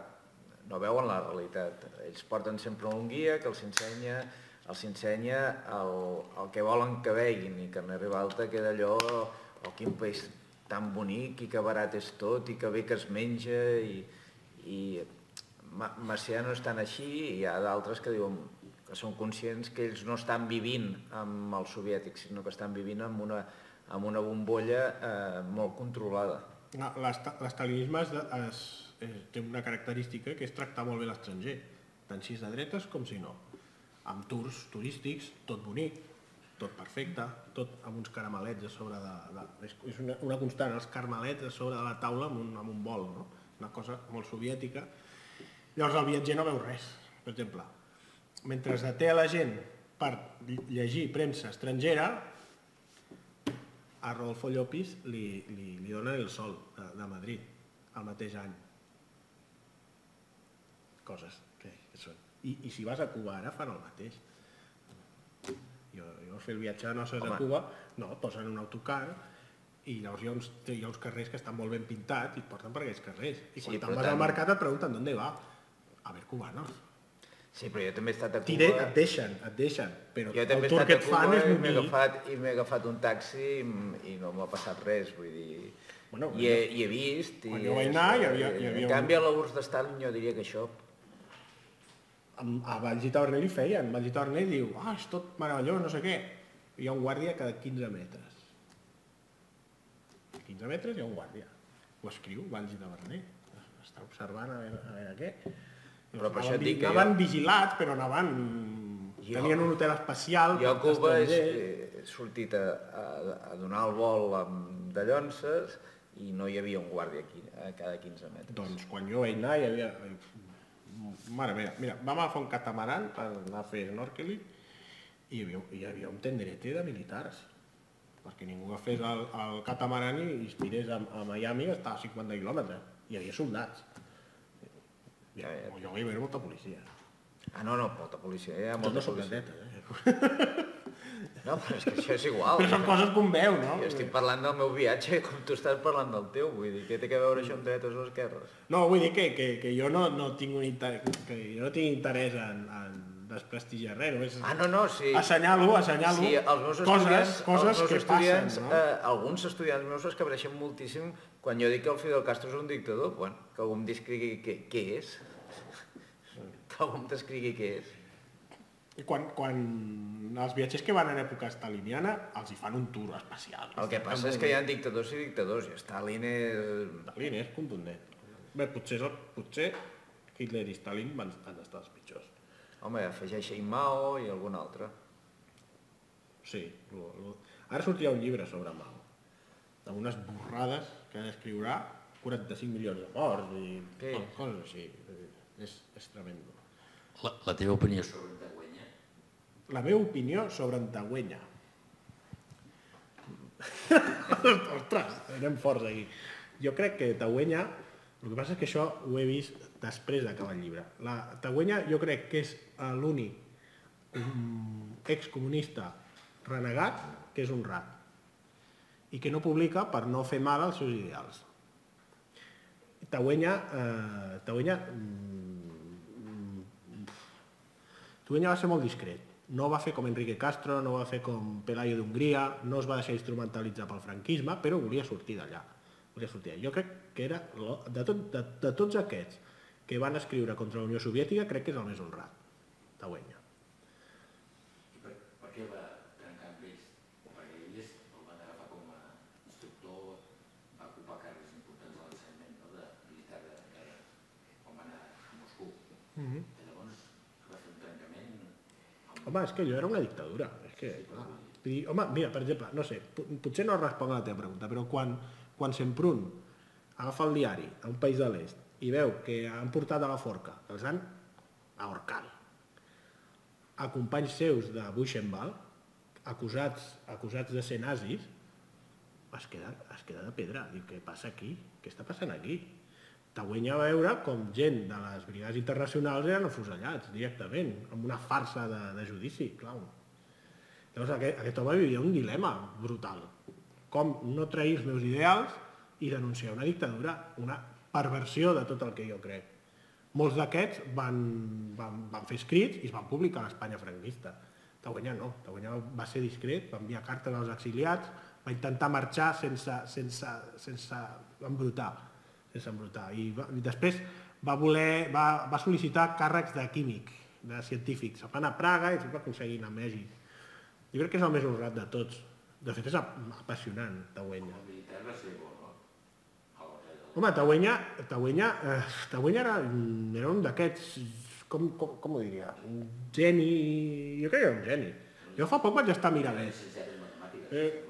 no veuen la realitat. Ells porten sempre un guia que els ensenya, els ensenya el, el que volen que veguin, i Carne Ribalta queda allò, oh, quin país tan bonic i que barat és tot i que bé que es menja i, i Ma- Macià no és tan així i hi ha d'altres que diuen que són conscients que ells no estan vivint amb els soviètics, sinó que estan vivint amb una, amb una bombolla eh, molt controlada. L'estalinisme es, es, es, té una característica que és tractar molt bé l'estranger, tant si és de dretes com si no. Amb tours turístics, tot bonic, tot perfecte, tot amb uns caramelets a sobre de... de és una, una constant, els caramelets a sobre de la taula amb un, amb un bol, no? una cosa molt soviètica. Llavors el viatger no veu res, per exemple. Mentre deté a la gent per llegir premsa estrangera, a Rodolfo Llopis li, li, li donen el sol de, de Madrid el mateix any. Coses que, que són. I, I si vas a Cuba ara fan el mateix. Jo, jo fer el viatge de noces a. Cuba, no, posen un autocar i llavors hi ha, uns, hi ha uns carrers que estan molt ben pintats i et porten per aquells carrers. I Sí, quan te'n vas al tant- mercat et pregunten d'on va. A ver, cubanos. Sí, però jo també he estat a Tire, Cuba. et deixen, et deixen. Però Jo també he tour estat que a et fan Cuba és i agafat, i m'he agafat un taxi i, i no m'ha passat res, vull dir... Bueno, I, he, I he vist... I quan jo vaig anar, hi havia- hi havia En un- canvi, a l'Urs de Stalin jo diria que això... A Valls i Taverner li feien. Valls i Taverner diu, ah, és tot meravellós, no sé què. Hi ha un guàrdia cada 15 metres. A 15 metres hi ha un guàrdia. Ho escriu Valls i Taverner. Està observant a veure, a veure què. Però per això et dic que anaven jo- vigilats, però anaven... Jo- Tenien un hotel especial. Jo a Cuba he sortit a, a, a donar el vol amb, de llonces i no hi havia un guàrdia aquí a cada 15 metres. Doncs quan jo vaig anar hi havia... Mare meva, mira, vam agafar un catamaran per anar a fer snorkeling i hi havia, hi havia un tenderete de militars perquè ningú agafés el, el catamaran i es tirés a, a Miami que estava a 50 quilòmetres. Hi havia soldats. Ja, ja. jo vaig veure molta policia. Ah, no, no, molta policia, hi ha Tot molta no són policia. gandetes, eh? No, però és que això és igual. Però són coses que un veu, no? Jo estic parlant del meu viatge com tu estàs parlant del teu, vull dir, què té que veure això amb dretes o esquerres? No, vull dir que, que, que jo no, no tinc un interès, que jo no tinc interès en, en desprestigiar res, només Ah, no, no, sí. assenyalo, assenyalo Sí, els meus coses, coses els meus que estudiants passen, no? eh, alguns estudiants meus es cabreixen moltíssim quan jo dic que el Fidel Castro és un dictador, bueno, que algú em descrigui què, què és. Que algú em descrigui què és. I quan, quan els viatgers que van en època staliniana els hi fan un tour especial. El que passa és que hi ha dictadors i dictadors, i Stalin és... Stalin és contundent. Bé, potser, potser Hitler i Stalin van, han estat els pitjors. Home, afegeix-hi Mao i algun altre. Sí. Lo, lo... Ara sortirà un llibre sobre Mao, amb unes borrades que escriurà 45 milions de morts i Sí. coses així. És, és tremendo. La, la teva opinió sobre Antagüenya? La meva opinió sobre Antagüenya. Ostres, anem forts aquí. Jo crec que Tagüenya, el que passa és que això ho he vist després d'acabar el llibre. La Tagüenya jo crec que és l'únic excomunista renegat que és honrat i que no publica per no fer mal als seus ideals. Tagüenya, eh, Tagüenya Tuenya va ser molt discret. No va fer com Enrique Castro, no va fer com Pelayo d'Hongria, no es va deixar instrumentalitzar pel franquisme, però volia sortir d'allà. Volia sortir. Jo crec que era, lo- de, tot, de, de tots aquests que van escriure contra la Unió Soviètica, crec que és el més honrat, Tauenya. I per, per què va trencar amb ells? Perquè ells el van agafar com a instructor, va ocupar càrrecs importants a l'ensenyament no? de militar de, de, quan va anar a Moscou. Mm -hmm. I llavors va fer un trencament amb Home, és que allò era una dictadura. És que, clar, dir, home, mira, per exemple, no sé, po- potser no responc a la teva pregunta, però quan, quan Semprún agafa el diari a un país de l'est i veu que han portat a la forca, els han ahorcat, a companys seus de Buchenwald, acusats, acusats de ser nazis, es queda, es queda de pedra. Diu, què passa aquí? Què està passant aquí? Tagüenya va veure com gent de les brigades internacionals eren afusellats directament, amb una farsa de, de judici, clau. Llavors aquest, aquest home vivia un dilema brutal. Com no trair els meus ideals i denunciar una dictadura, una perversió de tot el que jo crec. Molts d'aquests van, van, van fer escrits i es van publicar a l'Espanya franquista. Tagüenya no, Tagüenya va ser discret, va enviar cartes als exiliats, va intentar marxar sense, sense, sense embrutar, sense embrutar. I, va, i després va, voler, va, va sol·licitar càrrecs de químic, de científic. Se'n va anar a Praga i se'n va aconseguir anar a Mèxic. Jo crec que és el més honrat de tots. De fet, és ap- apassionant, Tagüenya. el militar va ser bo, no? A l'hora de... Home, Tagüenya, Tagüenya, eh, Tagüenya era, era un d'aquests, com, com, com ho diria, un geni, jo crec que era un geni. Jo fa poc vaig estar a Miravet. Matemàtiques. Eh,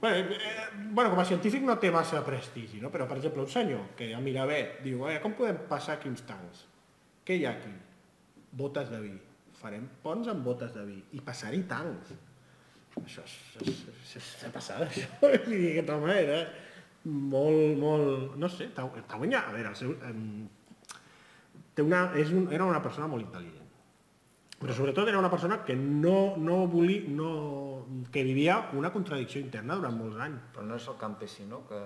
Bueno, eh, bueno, com a científic no té massa prestigi, no? però per exemple un senyor que a Miravet diu "Oia, com podem passar aquí uns tancs? Què hi ha aquí? Botes de vi. Farem ponts amb botes de vi i passar-hi tancs. Això és, és, és, és, passada, això. Dir, aquest home molt, molt... No sé, Tau- Tauenya, a veure, el seu, em, té una, és un, era una persona molt intel·ligent. Però sobretot era una persona que no, no volia, no, que vivia una contradicció interna durant molts anys. Però no és el campesino que,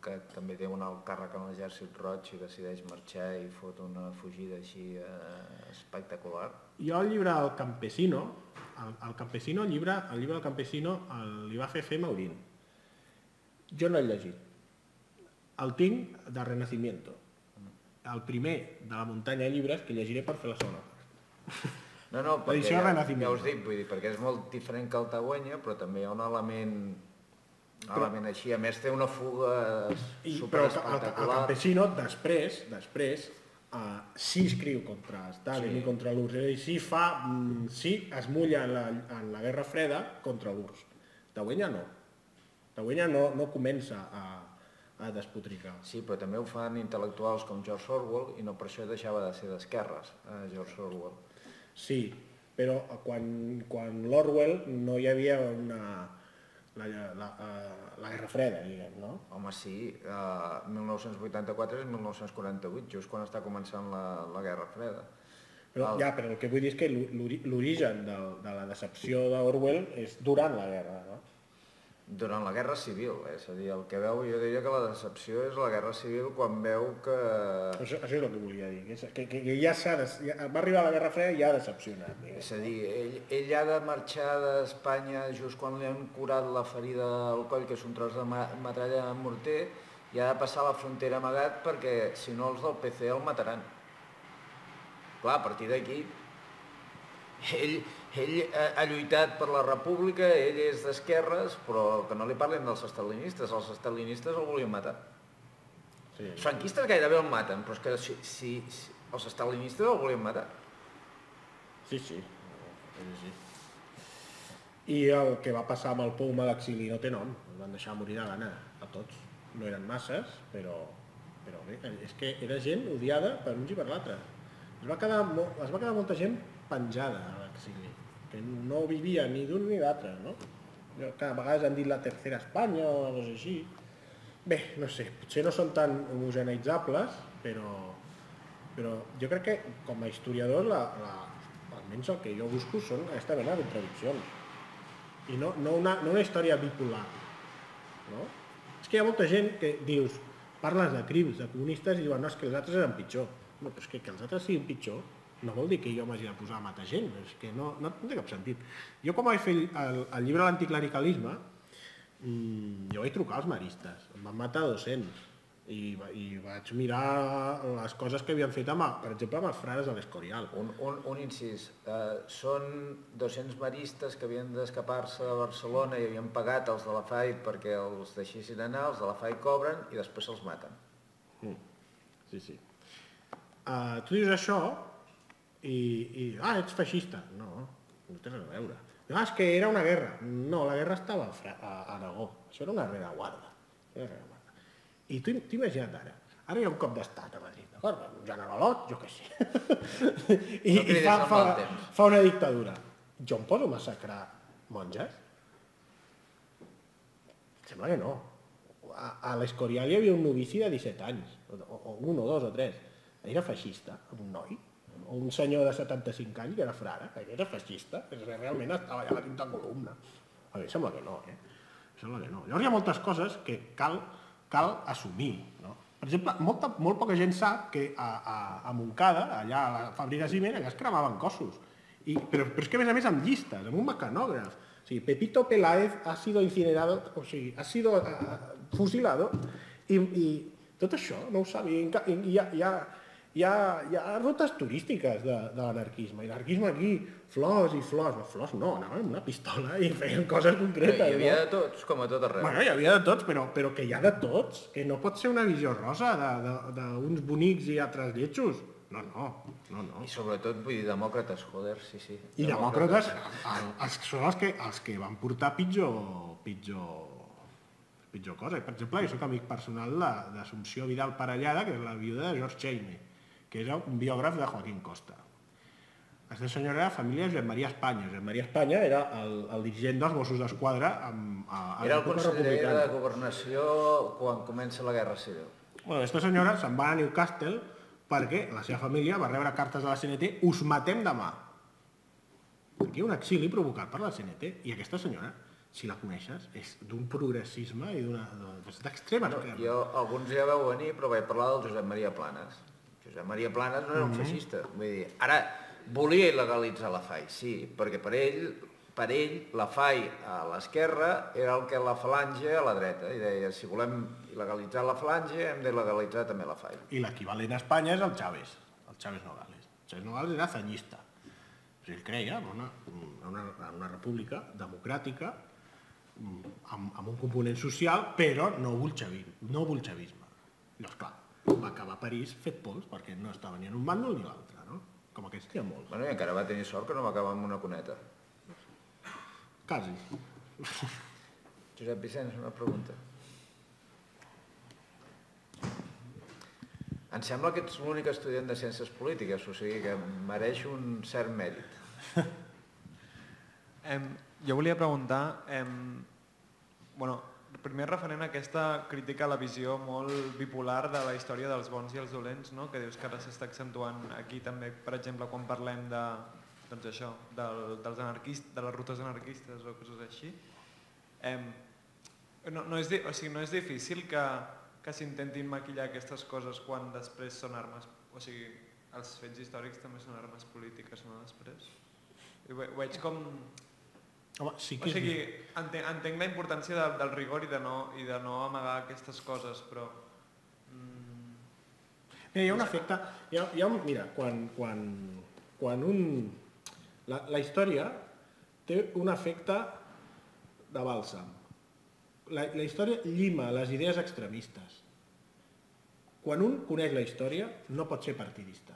que també té un alt càrrec en l'exèrcit roig i decideix marxar i fot una fugida així eh, espectacular? Jo el llibre El Campesino, el, el Campesino, el llibre, el llibre del Campesino el, li va fer fer Maurín. Jo no l'he llegit. El tinc de Renacimiento. El primer de la muntanya de llibres que llegiré per fer la segona part. No, no, perquè ja, ja us dic, vull dir, perquè és molt diferent que el Tagüenya, però també hi ha un element, element així. A més té una fuga super però el, el. Campesino després, després, uh, sí escriu contra Stalin Sí. i contra l'URSS, és a dir, sí fa, mm, sí es mulla en la, en la Guerra Freda contra l'URSS. Tagüenya no. Tagüenya no, no comença a, a despotricar. Sí, però també ho fan intel·lectuals com George Orwell i no per això deixava de ser d'esquerres, eh, George Orwell. Sí, però quan, quan l'Orwell no hi havia una, la, la, la, la Guerra Freda, diguem, no? Home, sí, eh, 1984 és 1948, just quan està començant la, la Guerra Freda. Però, El- ja, però el que vull dir és que l'ori- l'origen de, de la decepció d'Orwell és durant la guerra, no? Durant la Guerra Civil, eh? és a dir, el que veu, jo diria que la decepció és la Guerra Civil quan veu que... Això, això és el que volia dir, que, que, que, que ja, s'ha des, ja va arribar la Guerra Freda i ja ha decepcionat. diguem. És a dir, ell, ell ha de marxar d'Espanya just quan li han curat la ferida al coll, que és un tros de ma metralla amb morter, i ha de passar la frontera amagat perquè si no els del PC el mataran. Clar, a partir d'aquí, ell, ell ha, lluitat per la república, ell és d'esquerres, però que no li parlin dels estalinistes, els estalinistes el volien matar. Sí. Els franquistes gairebé el maten, però és que si, si, si els estalinistes el volien matar. Sí, sí. sí, sí. I el que va passar amb el Poum a l'exili no té nom, el van deixar morir de gana a tots. No eren masses, però, però bé, és que era gent odiada per uns i per l'altre. Es, va quedar, es va quedar molta gent penjada a l'exili, que no vivia ni d'un ni d'altre, no? Jo, que a vegades han dit la tercera Espanya o coses així. Bé, no sé, potser no són tan homogeneïtzables, però, però jo crec que com a historiador la, la, almenys el que jo busco són aquesta mena de contradiccions i no, no, una, no una història bipolar no? és que hi ha molta gent que dius parles de crims, de comunistes i diuen no, és que els altres eren pitjor no, però és que que els altres siguin pitjor no vol dir que jo m'hagi de posar a matar gent és que no, no, no té cap sentit jo com vaig fer el, el llibre L'anticlericalisme mm, jo vaig trucar als maristes em van matar 200 i, i vaig mirar les coses que havien fet, amb, per exemple, amb els frares de l'Escorial. Un, un, un incís, eh, són 200 maristes que havien d'escapar-se de Barcelona i havien pagat els de la FAI perquè els deixessin anar, els de la FAI cobren i després se'ls maten. Sí, sí. Uh, tu dius això i, i... Ah, ets feixista. No, no té res a veure. Ah, és que era una guerra. No, la guerra estava a, a Aragó. Això era una rereguarda. I tu tu imagina't ara. Ara hi ha un cop d'estat a Madrid, d'acord? Un generalot, jo què sé. I, No i fa, fa, fa una dictadura. Jo em poso a massacrar monges? Sembla que no. A, a l'Escorial hi havia un novici de 17 anys, o, o un o dos o tres. Era feixista, un noi, o un senyor de 75 anys que era frare, que era feixista, que realment estava allà la quinta columna. A mi sembla que no, eh? Sembla que no. Llavors hi ha moltes coses que cal, cal assumir, no? Per exemple, molta, molt poca gent sap que a, a, a Montcada, allà a la fàbrica ciment, allà es cremaven cossos. I, però, però és que a més a més amb llistes, amb un mecanògraf. O sigui, Pepito Peláez ha sido incinerado, o sigui, ha sido uh, fusilado, i, i tot això no ho sabia. I, i hi, ha, hi, ha, hi ha rutes turístiques de, de l'anarquisme. I l'anarquisme aquí, flors i flors. No, flors no, anaven amb una pistola i feien coses concretes. Hi havia no? de tots, com a tot arreu. Bueno, hi havia de tots, però, però que hi ha de tots, que no pot ser una visió rosa d'uns bonics i altres lletjos. No, no, no, no. I sobretot, vull dir, demòcrates, joder, sí, sí. I demòcrates el, els, són els que, els que van portar pitjor, pitjor, pitjor cosa. Per exemple, jo soc amic personal d'Assumpció Vidal Parellada, que és la viuda de George Cheney, que era un biògraf de Joaquín Costa. Aquesta senyora era de família Josep Maria Espanya. Josep Maria Espanya era el, el dirigent dels Mossos d'Esquadra amb- a, a Era el conseller de Governació quan comença la Guerra Civil. Bueno, aquesta senyora se'n va a Newcastle perquè la seva família va rebre cartes de la CNT us matem demà. Aquí hi ha un exili provocat per la CNT i aquesta senyora, si la coneixes, és d'un progressisme i d'una de- d'extrema esquerra. Jo, alguns ja veu venir, però vaig parlar del Josep Maria Planes. Josep Maria Planes no era un feixista. Vull dir, ara, volia il·legalitzar la FAI, sí, perquè per ell, per ell la FAI a l'esquerra era el que la falange a la dreta. I deia, si volem il·legalitzar la falange, hem d'il·legalitzar també la FAI. I l'equivalent a Espanya és el Chávez, el Chávez Nogales. El Chávez Nogales era zanyista. O sigui, ell creia en una, en una, en una república democràtica mm, amb, amb un component social, però no bolxevisme. No bolxevisme. Llavors, clar, va acabar a París fet pols perquè no estava ni en un bàndol ni l'altre, no? Com aquests n'hi ha molts. Bueno, i encara va tenir sort que no va acabar amb una cuneta. Quasi. Josep Vicenç, una pregunta. Em sembla que ets l'únic estudiant de Ciències Polítiques, o sigui que mereix un cert mèrit. Em, jo volia preguntar, em, bueno, primer referent a aquesta crítica a la visió molt bipolar de la història dels bons i els dolents, no? que dius que ara s'està accentuant aquí també, per exemple, quan parlem de, doncs això, del, dels anarquistes, de les rutes anarquistes o coses així. Em, no, no, és, o sigui, no és difícil que, que s'intentin maquillar aquestes coses quan després són armes, o sigui, els fets històrics també són armes polítiques, no després? Ho, ve- ho veig com... Home, sí O que és sigui, entenc, entenc la importància del, del rigor i de, no, i de no amagar aquestes coses, però... Mm, Mira, hi ha un efecte... Hi ha, hi ha un, mira, quan, quan, quan un... La, la història té un efecte de bàlsam. La, la història llima les idees extremistes. Quan un coneix la història, no pot ser partidista.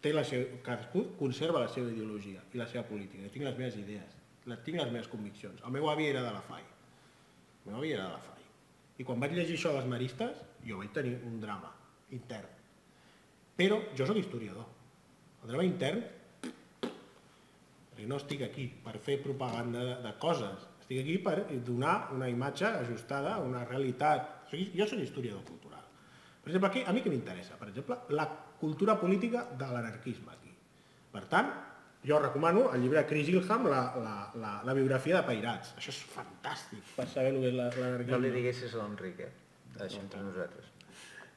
Té la seva, cadascú conserva la seva ideologia i la seva política. Jo tinc les meves idees, les, tinc les meves conviccions. El meu avi era de la FAI. El meu avi era de la FAI. I quan vaig llegir això dels maristes, jo vaig tenir un drama intern. Però jo sóc historiador. El drama intern, perquè no estic aquí per fer propaganda de, de coses, estic aquí per donar una imatge ajustada a una realitat. O jo soc historiador cultural. Per exemple, aquí, a mi què m'interessa? Per exemple, la cultura política de l'anarquisme aquí. Per tant, jo recomano el llibre de Chris Ilham, la, la, la, la biografia de Pairats. Això és fantàstic per saber el que és la- l'anarquisme. No li diguessis a l'Enric, eh? Això entre nosaltres.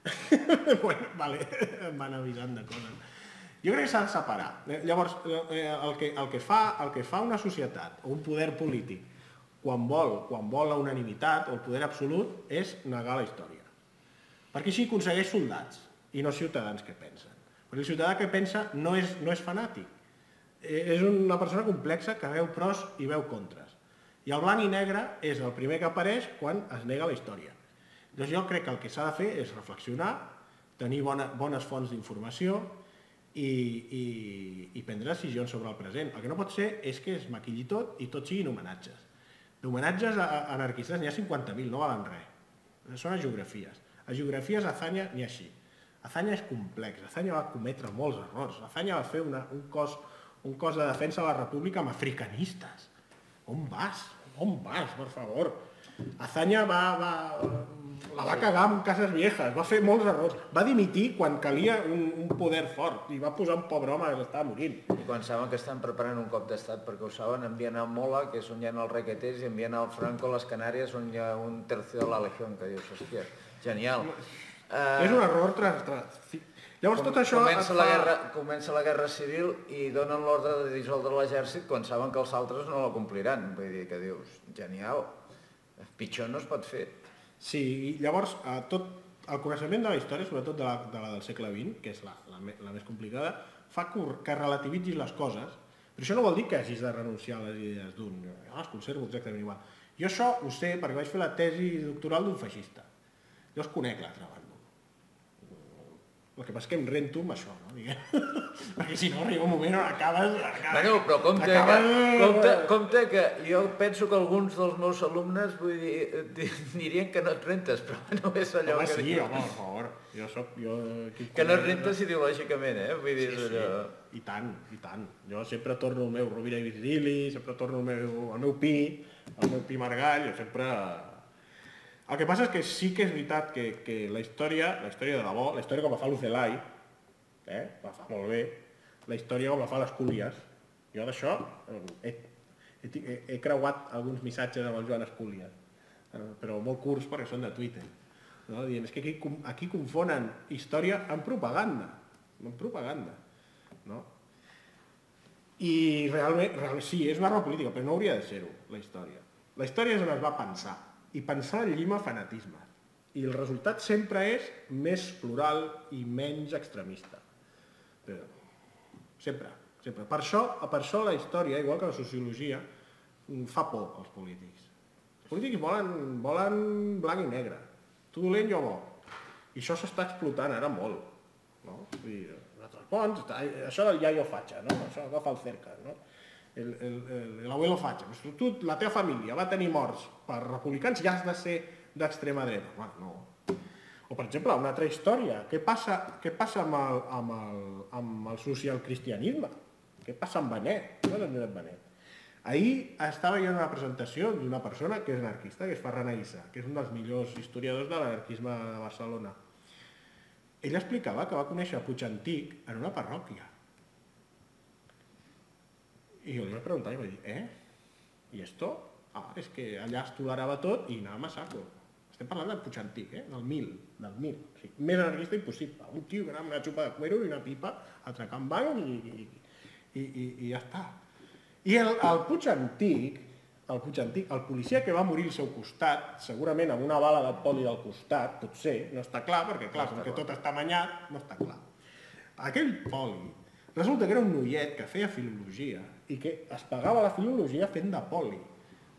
bueno, vale, em van avisant de coses. Jo crec que s'ha de separar. Eh, Llavors, eh, el que, el, que fa, el que fa una societat o un poder polític quan vol, quan vol la unanimitat o el poder absolut és negar la història. Perquè així aconsegueix soldats i no ciutadans que pensen. Perquè el ciutadà que pensa no és, no és fanàtic. Eh, És una persona complexa que veu pros i veu contres. I el blanc i negre és el primer que apareix quan es nega la història. Doncs jo crec que el que s'ha de fer és reflexionar, tenir bona, bones fonts d'informació i, i, i prendre decisions sobre el present. El que no pot ser és que es maquilli tot i tot siguin homenatges. D'homenatges a, a anarquistes n'hi ha 50.000, no valen res. Són a geografies. A geografies Azanya n'hi ha així. Azanya és complex, Azanya va cometre molts errors. Azanya va fer una, un, cos, un cos de defensa de la república amb africanistes. On vas? On vas, per favor? Azanya va, va, la va cagar amb cases viejas, va fer molts errors. Va dimitir quan calia un, un poder fort i va posar un pobre home que s'estava morint. I quan saben que estan preparant un cop d'estat, perquè ho saben, envien a Mola, que és on hi ha els requeters, i envien al Franco a les Canàries, on hi ha un tercio de la legió, que dius, hòstia, genial. Uh, És un error tras... tras... Llavors tot això... comença, et la fa- guerra, comença la guerra civil i donen l'ordre de dissoldre l'exèrcit quan saben que els altres no la compliran. Vull dir que dius, genial, pitjor no es pot fer. Sí, i llavors eh, tot el coneixement de la història, sobretot de la, de la del segle XX, que és la, la, me- la més complicada, fa que, que relativitzis les coses, però això no vol dir que hagis de renunciar a les idees d'un. Jo les conservo exactament igual. Jo això ho sé perquè vaig fer la tesi doctoral d'un feixista. Jo els conec l'altre. El que passa és que em rento amb això, no? Diguem. perquè si no arriba un moment on acabes... acabes Bueno, però compte que, acabes- compte, compte que jo penso que alguns dels meus alumnes vull dir, eh, di- dirien que no et rentes, però no és allò Home, que sí, diu. home, per favor. Jo soc... Jo, aquí Que no et rentes ideològicament, eh? Vull dir, Sí, és sí, allò... i tant, i tant. Jo sempre torno al meu Rovira i Virgili, sempre torno al meu, al meu pi, al meu pi Margall, jo sempre... El que passa és que sí que és veritat que, que la història, la història de debò, la història com la fa l'Ucelai, eh? la fa molt bé, la història com la fa les Cúlies, jo d'això eh, he, he, he, creuat alguns missatges amb el Joan Escúlies, eh, però molt curts perquè són de Twitter. No? Dient, és que aquí, aquí confonen història amb propaganda, amb propaganda. No? I realment, realment, sí, és una arma política, però no hauria de ser-ho, la història. La història és on es va pensar, i pensar llima fanatisme. I el resultat sempre és més plural i menys extremista. Però, sempre, sempre. Per això, per això la història, igual que la sociologia, fa por als polítics. Els polítics volen, volen blanc i negre. Tu dolent, jo bo. I això s'està explotant ara molt. No? Dir, nosaltres això del iaio fatxa, no? això agafa el cerca. No? El, el, el, l'abuelo fatxa. Però tu, la teva família va tenir morts per republicans i has de ser d'extrema dreta. Bueno, no. O, per exemple, una altra història. Què passa, què passa amb, el, amb, el, amb el socialcristianisme? Què passa amb Benet? Passa amb Josep Benet? Ahir estava veient una presentació d'una persona que és anarquista, que és Ferran Aissa, que és un dels millors historiadors de l'anarquisme de Barcelona. Ell explicava que va conèixer Puig Antic en una parròquia. I jo vaig preguntar i vaig dir, eh? I esto? Ah, és que allà es tolerava tot i anàvem a saco. Estem parlant del Puig Antic, eh? del mil, del mil. O sigui, més anarquista impossible. Un tio que anava amb una xupa de cuero i una pipa atracant bancs i, i, i, i, i ja està. I el, el Puig Antic, el Puig Antic, el policia que va morir al seu costat, segurament amb una bala de poli del costat, potser, no està clar, perquè clar, com que tot està manyat, no està clar. Aquell poli, resulta que era un noiet que feia filologia i que es pagava la filologia fent de poli.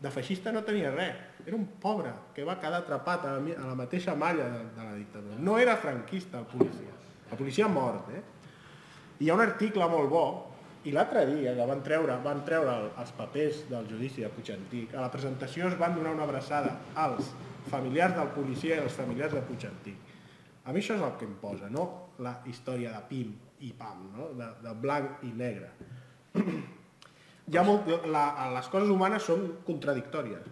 De feixista no tenia res, era un pobre que va quedar atrapat a la, a la mateixa malla de, de la dictadura. No era franquista el policia, el policia mort, eh? Hi ha un article molt bo i l'altre dia que van treure, van treure els papers del judici de Puig Antic, a la presentació es van donar una abraçada als familiars del policia i als familiars de Puig Antic. A mi això és el que em posa, no la història de pim i pam, no? de, de blanc i negre. Hi ha molt, la, les coses humanes són contradictòries.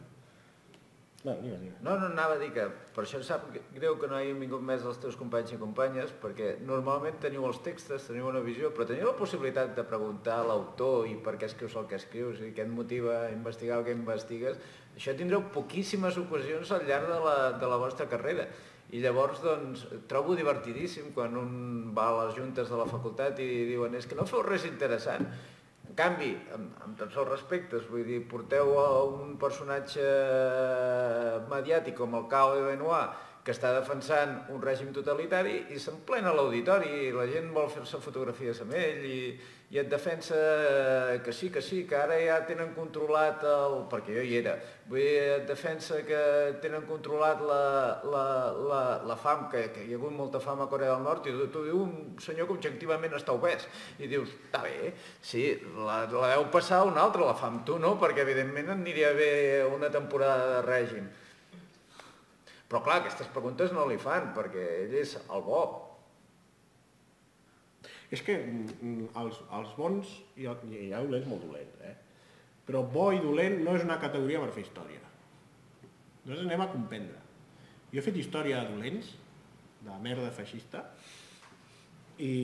No. No, no, anava a dir que per això em sap greu que no hagin vingut més els teus companys i companyes, perquè normalment teniu els textos, teniu una visió, però teniu la possibilitat de preguntar a l'autor i per què escrius el que escrius i què et motiva a investigar el que investigues. Això tindreu poquíssimes ocasions al llarg de la, de la vostra carrera. I llavors, doncs, trobo divertidíssim quan un va a les juntes de la facultat i diuen és que no feu res interessant. En canvi, amb, amb tots els respectes, vull dir, porteu a un personatge mediàtic com el Cao de Benoit, que està defensant un règim totalitari i s'emplena l'auditori i la gent vol fer-se fotografies amb ell i, i et defensa que sí, que sí, que ara ja tenen controlat el... perquè jo hi era, vull dir, et defensa que tenen controlat la, la, la, la fam, que, que hi ha hagut molta fam a Corea del Nord i tu, diu un senyor que objectivament està obès i dius, està bé, sí, la, la deu passar un altre la fam, tu no, perquè evidentment aniria bé una temporada de règim. Però clar, aquestes preguntes no li fan, perquè ell és el bo. És que mm, els, els bons, hi ha, hi ha dolents molt dolents, eh? però bo i dolent no és una categoria per fer història. Nosaltres anem a comprendre. Jo he fet història de dolents, de merda feixista, i,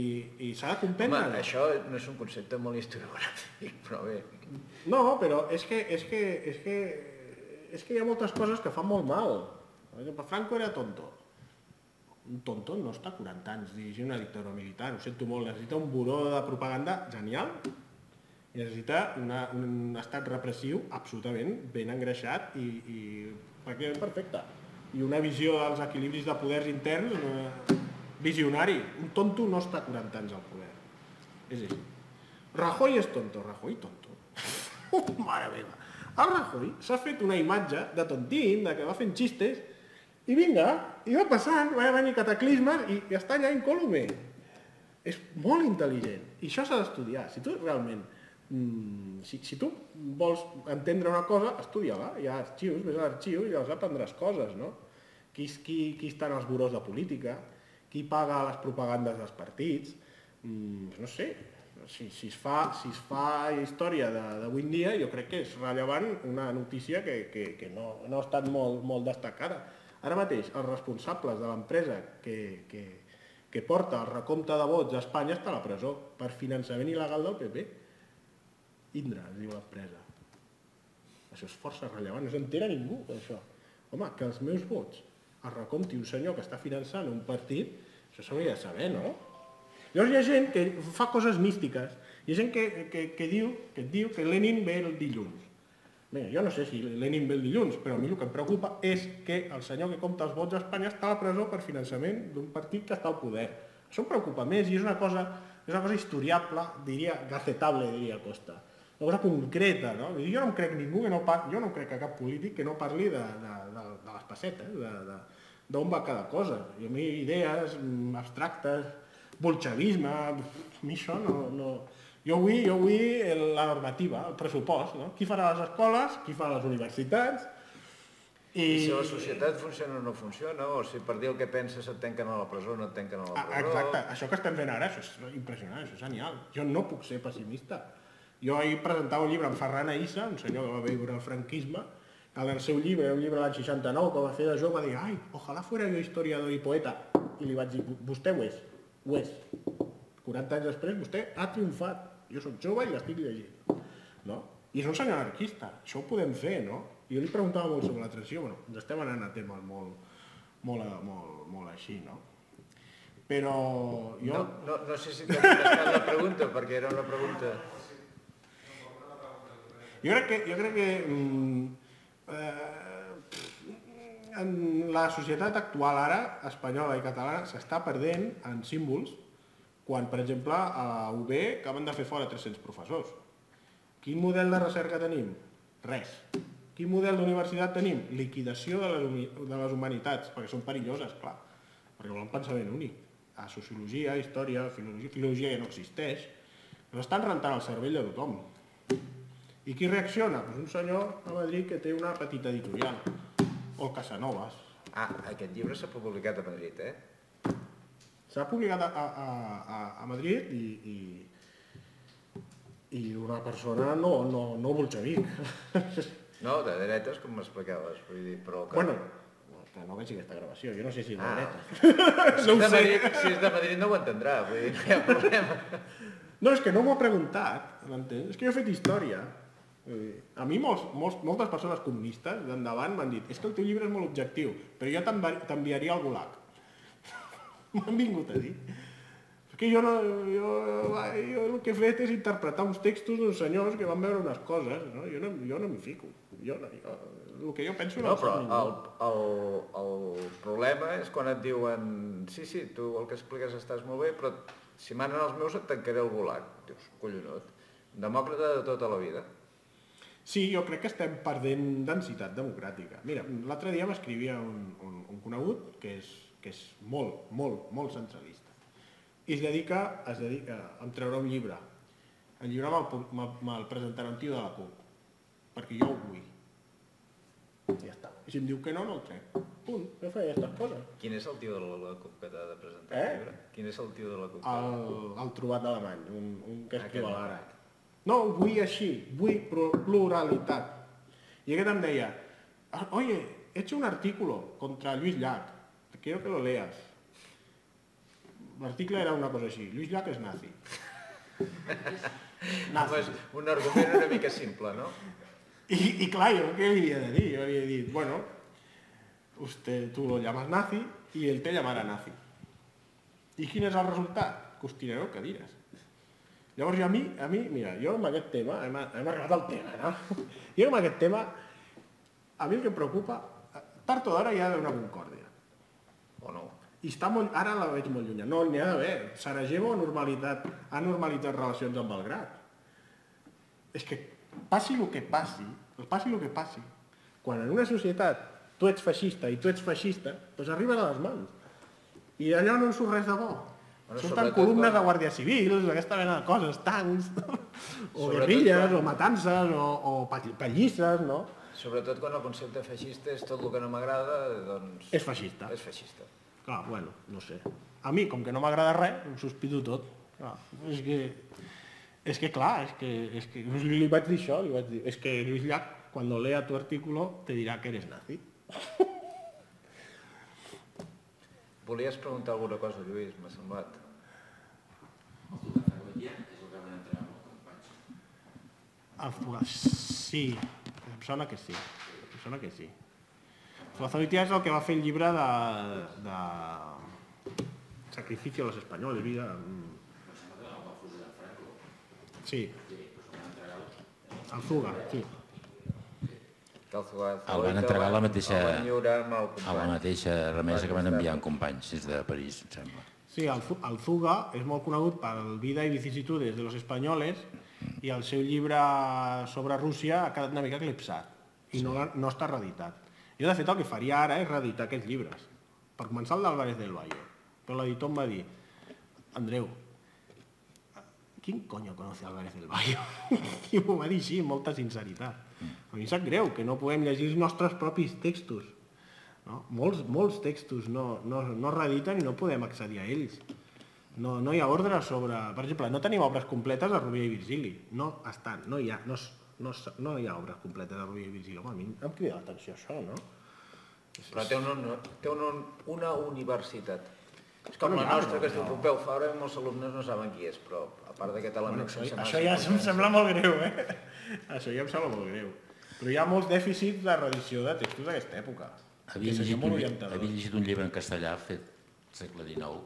i s'ha de comprendre. Home, això no és un concepte molt historiogràfic, però bé. No, però és que, és que, és que, és que hi ha moltes coses que fan molt mal. Per exemple, Franco era tonto. Un tonto no està 40 anys dirigint una dictadura militar, ho sento molt, necessita un buró de propaganda genial i necessita una, un estat repressiu absolutament ben engreixat i, i pràcticament perfecte. I una visió dels equilibris de poders interns eh, visionari. Un tonto no està 40 anys al poder. És així. Rajoy és tonto, Rajoy tonto. Oh, mare meva. El Rajoy s'ha fet una imatge de tontín, de que va fent xistes, i vinga, i va passant, va venir cataclismes i, i està allà incòlume. És molt intel·ligent. I això s'ha d'estudiar. Si tu realment, mm, si, si tu vols entendre una cosa, estudia-la. Hi ha arxius, vés a l'arxiu i llavors aprendràs coses, no? Qui, qui, qui està en els burós de política, qui paga les propagandes dels partits, mm, no sé, si, si, es fa, si es fa història d'avui en dia, jo crec que és rellevant una notícia que, que, que no, no ha estat molt, molt destacada. Ara mateix, els responsables de l'empresa que, que, que porta el recompte de vots a Espanya està a la presó per finançament il·legal del PP. Indra, es diu l'empresa. Això és força rellevant, no s'entera ningú d'això. Home, que els meus vots es recompti un senyor que està finançant un partit, això s'hauria de saber, no? Llavors hi ha gent que fa coses místiques, hi ha gent que, que, que, diu, que et diu que Lenin ve el dilluns. Bé, jo no sé si Lenin ve el dilluns, però a mi el que em preocupa és que el senyor que compta els vots a Espanya està a la presó per finançament d'un partit que està al poder. Això em preocupa més i és una cosa, és una cosa historiable, diria, gacetable, diria Costa. Una cosa concreta, no? Jo no em crec ningú que no parli, jo no crec que cap polític que no parli de, de, de, de les pessetes, de, d'on va cada cosa. I a mi idees mm, abstractes, bolxevisme, a mi això no, no, jo vull, jo vull la normativa, el pressupost, no? Qui farà les escoles, qui fa les universitats, I si la societat funciona o no funciona, o si per dir el que penses et tanquen a la presó o no et tanquen a la Ah, presó... Exacte, això que estem fent ara, això és impressionant, això és genial. Jo no puc ser pessimista. Jo ahir presentava un llibre amb Ferran Aissa, un senyor que va viure el franquisme, que en el seu llibre, un llibre de l'any 69, que va fer de jove, va dir, ai, ojalà fuera jo historiador i poeta. I li vaig dir, vostè ho és, ho és. 40 anys després vostè ha triomfat. Jo sóc jove i l'estic llegint. No? I és un senyor anarquista, això ho podem fer, no? I jo li preguntava molt sobre la transició, bueno, ens estem anant a temes molt, molt, molt, molt així, no? Però jo... No, no, no sé si t'ha contestat la pregunta, perquè era una pregunta... Jo crec que, jo crec que mm, eh, en la societat actual ara, espanyola i catalana, s'està perdent en símbols quan, per exemple, a UB acaben de fer fora 300 professors. Quin model de recerca tenim? Res. Quin model d'universitat tenim? Liquidació de les, de les humanitats, perquè són perilloses, clar, perquè volen pensament únic. A sociologia, història, filologia, filologia ja no existeix, però estan rentant el cervell de tothom. I qui reacciona? Un senyor a Madrid que té una petita editorial, o Casanovas. Ah, aquest llibre s'ha publicat a Madrid, eh? S'ha publicat a, a, a, a Madrid i, i, i una persona no, no, no bolxevic. No, de dretes, com m'explicaves, vull dir, però... Que... bueno, que no veig aquesta gravació, jo no sé si és de Ah. dretes. no ho sé. Madrid, si és de Madrid no ho entendrà, vull dir, no hi ha problema. No, és que no m'ho ha preguntat, m'entens? És que jo he fet història. A mi molts, molts, moltes persones comunistes d'endavant m'han dit és que el teu llibre és molt objectiu, però jo t'enviaria al gulag. M'han vingut a dir. És que jo, no, jo, jo el que he fet és interpretar uns textos d'uns senyors que van veure unes coses, no? Jo no, jo no m'hi fico. Jo, no, jo, el que jo penso No, no, però el, el, el problema és quan et diuen sí, sí, tu el que expliques estàs molt bé, però si manen els meus et tancaré el gulag. Dius, collonut, demòcrata de tota la vida. Sí, jo crec que estem perdent densitat democràtica. Mira, l'altre dia m'escrivia un, un, un conegut que és, que és molt, molt, molt centralista. I es dedica, es dedica a treure un llibre. El llibre me'l me'l me'l presentarà un tio de la CUP, perquè jo ho vull. I ja està. I si em diu que no, no el trec. Punt. Jo feia aquestes coses. Quin és el tio de la, la CUP que t'ha de presentar Eh? el llibre? Quin és el tio de la CUP? El, el trobat alemany, un, un que Ah, escriu a aquest. l'ara. No, ho vull així, vull pluralitat. I aquest em deia, "Ah, oye, he hecho un artículo contra Luis Llach, quiero que lo leas. L'article era una cosa així, Luis Llach és nazi. Home, és un argument una mica simple, no? I, I clar, jo què havia de dir? Jo havia dit, bueno, usted, tú lo llamas nazi y él te llamará nazi. I quin és el resultat? Que us tirareu cadires. Llavors jo a mi, a mi, mira, jo amb aquest tema, hem, hem arribat al tema, no? Jo amb aquest tema, a mi el que em preocupa, tard o d'hora hi ha d'haver una concòrdia. O no? I està molt, ara la veig molt lluny. No, n'hi ha d'haver. Sarajevo ha normalitat, ha normalitzat relacions amb Belgrat. És que passi el que passi, passi el que passi, quan en una societat tu ets feixista i tu ets feixista, doncs arriben a les mans. I allò no en surt res de bo. Bueno, Surten columnes quan- de guàrdies civils, aquesta mena de coses, tancs, o guerrilles, quan- o matances, o, o pall- pallisses, no? Sobretot quan el concepte feixista és tot el que no m'agrada, doncs... És feixista. És feixista. Clar, bueno, no sé. A mi, com que no m'agrada res, ho sospito tot. Clar, és que... És que clar, és que, és que li vaig dir això, li vaig dir, és que Luis Llach, cuando lea tu artículo, te dirá que eres nazi. Volies preguntar alguna cosa, Lluís, m'ha semblat. És el que van entrar amb el company. El Fuga... Sí, em sona que sí. Em sona que sí. Zuazolitia és el que va fer el llibre de... de... Sacrificio a los españoles, vida... mm. Sí. El Fuga, sí. Que el, van entregar a la mateixa- A la mateixa remesa que van enviar en companys des de París, em sembla. Sí, el, Zu- el Zuga és molt conegut per Vida i vicisitudes de los españoles i el seu llibre sobre Rússia ha quedat una mica eclipsat i no, l'ha- no està reeditat. Jo, de fet, el que faria ara és reeditar aquests llibres. Per començar, el d'Álvarez del Valle. Però l'editor em va dir, Andreu, ¿quién coño conoce Álvarez del Valle? I m'ho va dir així, amb molta sinceritat. A mi sap greu que no puguem llegir els nostres propis textos. No? Molts, molts textos no, no, no rediten i no podem accedir a ells. No, no hi ha ordre sobre... Per exemple, no tenim obres completes de Rovira i Virgili. No estan, no hi ha, no, no, no hi ha obres completes de Rovira i Virgili. Home, a mi em crida l'atenció això, no? Però té una, té una, una universitat. És com Bueno, la nostra, que es diu no. Pompeu Fabra, i molts alumnes no saben qui és, però a part d'aquest Bueno, element... això, sense això massa ja em sembla molt greu, eh? Això ja em sembla molt greu. Però hi ha molts dèficits de reedició de textos d'aquesta època. Havia llegit, un, havia llegit un llibre en castellà fet segle XIX,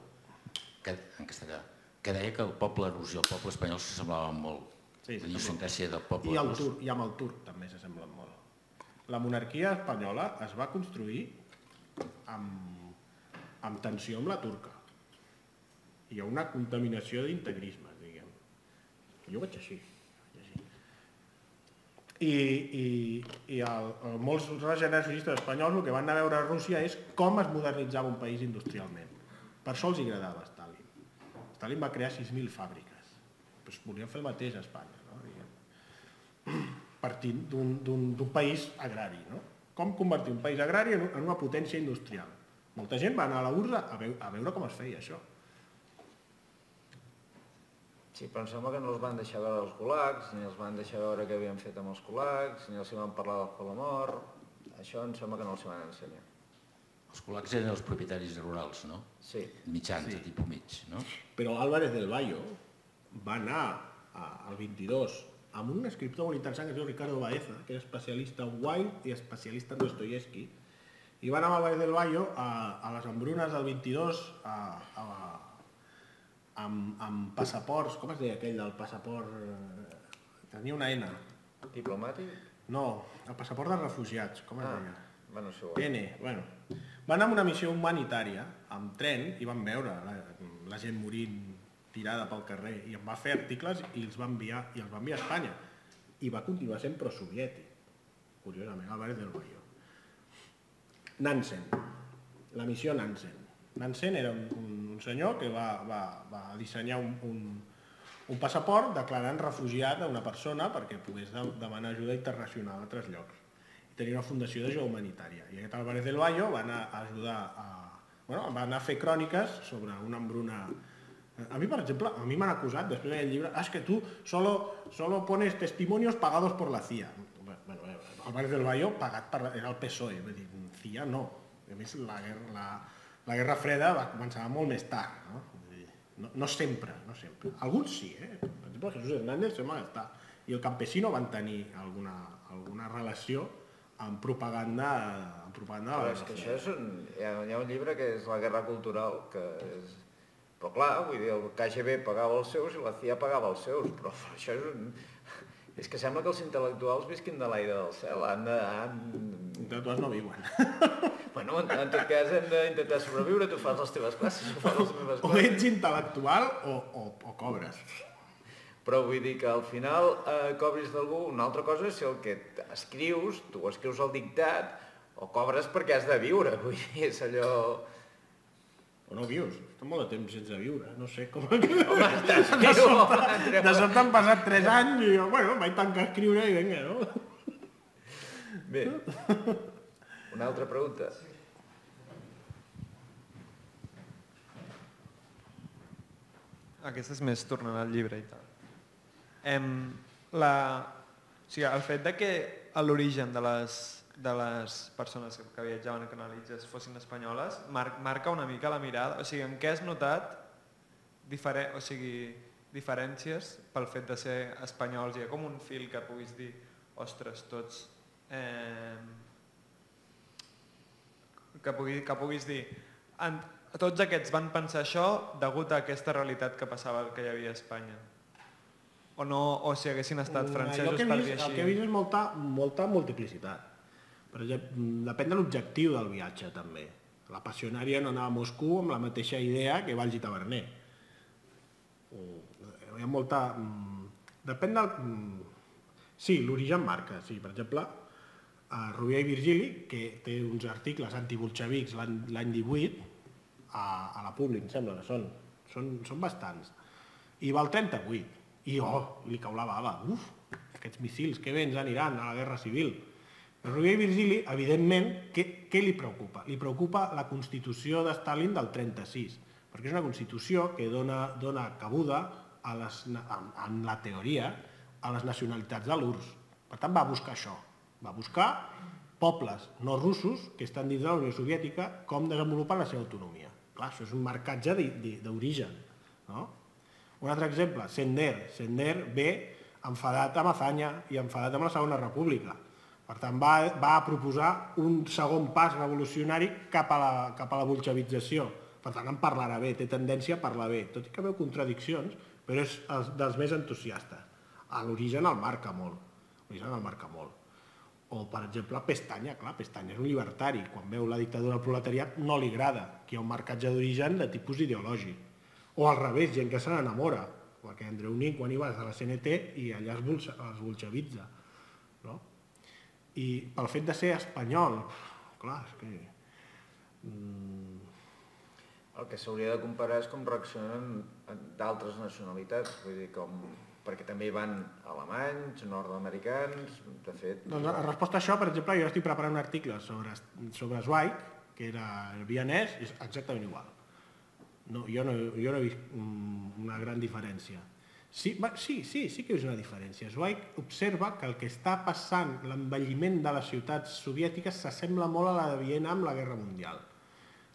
que, en castellà, que deia que el poble rus i el poble espanyol s'assemblaven molt. Sí, La idiosincràsia del poble I el turc, i amb el turc també s'assemblen molt. La monarquia espanyola es va construir amb, amb tensió amb la turca. Hi ha una contaminació d'integrisme, diguem. Jo ho veig així. I, i, i el, el, molts regeneracionistes espanyols el que van anar a veure a Rússia és com es modernitzava un país industrialment. Per això els agradava Stalin. Va crear 6.000 fàbriques. Pues volien fer el mateix a Espanya, no? Partint d'un- país agrari. No? Com convertir un país agrari en, un- en una potència industrial? Molta gent va anar a la URSA a, veu, a veure com es feia això. Sí, però em sembla que no els van deixar veure els gulags, ni els van deixar veure què havien fet amb els gulags, ni els hi van parlar del Colomor... Això em sembla que no els van ensenyar. Els col·lacs eren els propietaris rurals, no? Sí, Mitjans, Sí. de tipus mig, no? Però Álvarez del Valle va anar a, al 22 amb un escriptor molt interessant que es diu Ricardo Baeza, que és especialista en Wilde i especialista en Dostoyevsky, i va anar amb Álvarez del Valle a, a les embrunes del 22 a, a, amb, amb passaports, com es deia aquell del passaport? eh, Tenia una N. diplomàtic? No, el passaport dels refugiats, com es Ah, deia? bueno, és igual. N, bueno. Van amb una missió humanitària, amb tren, i van veure la, la gent morint tirada pel carrer, i en va fer articles i els va enviar, i els va enviar a Espanya. I va continuar sent prosoviètic, curiosament, Álvarez del Valle. Nansen, la missió Nansen. Nansen era un, un, un senyor que va, va, va dissenyar un, un, un passaport declarant refugiat a una persona perquè pogués de, demanar ajuda internacional a altres llocs. Tenia una fundació d'ajuda humanitària. I aquest Álvarez del Valle va anar a ajudar a... Bueno, va anar a fer cròniques sobre una embruna... A mi, per exemple, a mi m'han acusat, després del llibre, ah, es que tu solo, solo pones testimonios pagados por la CIA. Bueno, Álvarez del Valle pagat per, era el PSOE, vull dir, CIA no. A més, la guerra, la, la Guerra Freda va començar molt més tard, no? No, no sempre, no sempre. Alguns sí, eh? Per exemple, Jesús Hernández sembla que està. I el Campesino van tenir alguna, alguna relació amb propaganda, amb propaganda Però és que això és un, hi, ha, hi ha un llibre que és La guerra cultural, que és... Però clar, vull dir, el KGB pagava els seus i la CIA pagava els seus, però això és un... És que sembla que els intel·lectuals visquin de l'aire del cel, han de... Han... Intel·lectuals no viuen. Bueno, en, en tot cas hem d'intentar sobreviure, tu fas les teves classes, jo faig les meves O classes. ets intel·lectual o, o, o cobres. Però vull dir que al final eh, cobris d'algú, una altra cosa és si el que escrius, tu escrius el dictat, o cobres perquè has de viure, vull dir, és allò... O no vius. Està molt de temps sense viure. No sé com... Home, estàs De viu, sobte, home, de sobte han passat 3 anys i jo, bueno, vaig tancar a escriure i vinga, no? Bé, una altra pregunta. Aquesta és més tornant al llibre i tal. Em, la, o sigui, el fet de que l'origen de les, de les persones que, que viatjaven a canalitzes fossin espanyoles mar, marca una mica la mirada. O sigui, en què has notat difere, o sigui, diferències pel fet de ser espanyols? Hi ha com un fil que puguis dir, ostres, tots... Eh, que, pugui, que puguis dir en, tots aquests van pensar això degut a aquesta realitat que passava que hi havia a Espanya o no, o si haguessin estat Mm, francesos per dir el així que he vist és molta, molta multiplicitat. Per exemple, depèn de l'objectiu del viatge, també. La passionària no anava a Moscou amb la mateixa idea que Valls i Taverner. Mm, Hi ha molta... mm, Depèn del... mm, Sí, l'origen marca, sí. Per exemple, a Rovira i Virgili, que té uns articles antibolxevics l'any l'any 18, a, a la Públic, em sembla que són, són, són bastants. I va al 38. I, oh, li cau la bava. Uf, aquest aquests missils, què bé ens aniran a la guerra civil. Però Rovira i Virgili, evidentment, què, què li preocupa? Li preocupa la Constitució de Stalin del 36, perquè és una Constitució que dona, dona cabuda a les, en, en la teoria a les nacionalitats de l'URSS. Per tant, va buscar això. Va buscar pobles no russos que estan dins de la Unió Soviètica com desenvolupen la seva autonomia. Clar, això és un marcatge d'origen. No? Un altre exemple, Sender. Sender ve enfadat amb Azanya i enfadat amb la Segona República. Per tant, va, va proposar un segon pas revolucionari cap a la, cap a la bolxevització. Per tant, en parlarà bé, té tendència a parlar bé, tot i que veu contradiccions, però és dels més entusiastes. A l'origen el marca molt. L'origen el marca molt. O, per exemple, Pestanya, clar, Pestanya és un llibertari. Quan veu la dictadura del proletariat no li agrada, que hi ha un marcatge d'origen de tipus ideològic. O al revés, gent que se n'enamora, perquè Andreu Nin quan hi vas a la CNT i allà es, bolsa, es bolxevitza. No? I pel fet de ser espanyol, clar, és que... Mm... El que s'hauria de comparar és com reaccionen d'altres nacionalitats, vull dir, com perquè també van alemanys, nord-americans, de fet... Doncs a resposta a això, per exemple, jo estic preparant un article sobre, sobre Zweig, que era el vienès, és exactament igual. No, jo, no, jo no he vist una gran diferència. Sí, va, sí, sí, sí que és una diferència. Zweig observa que el que està passant, l'envelliment de les ciutats soviètiques, s'assembla molt a la de Viena amb la Guerra Mundial.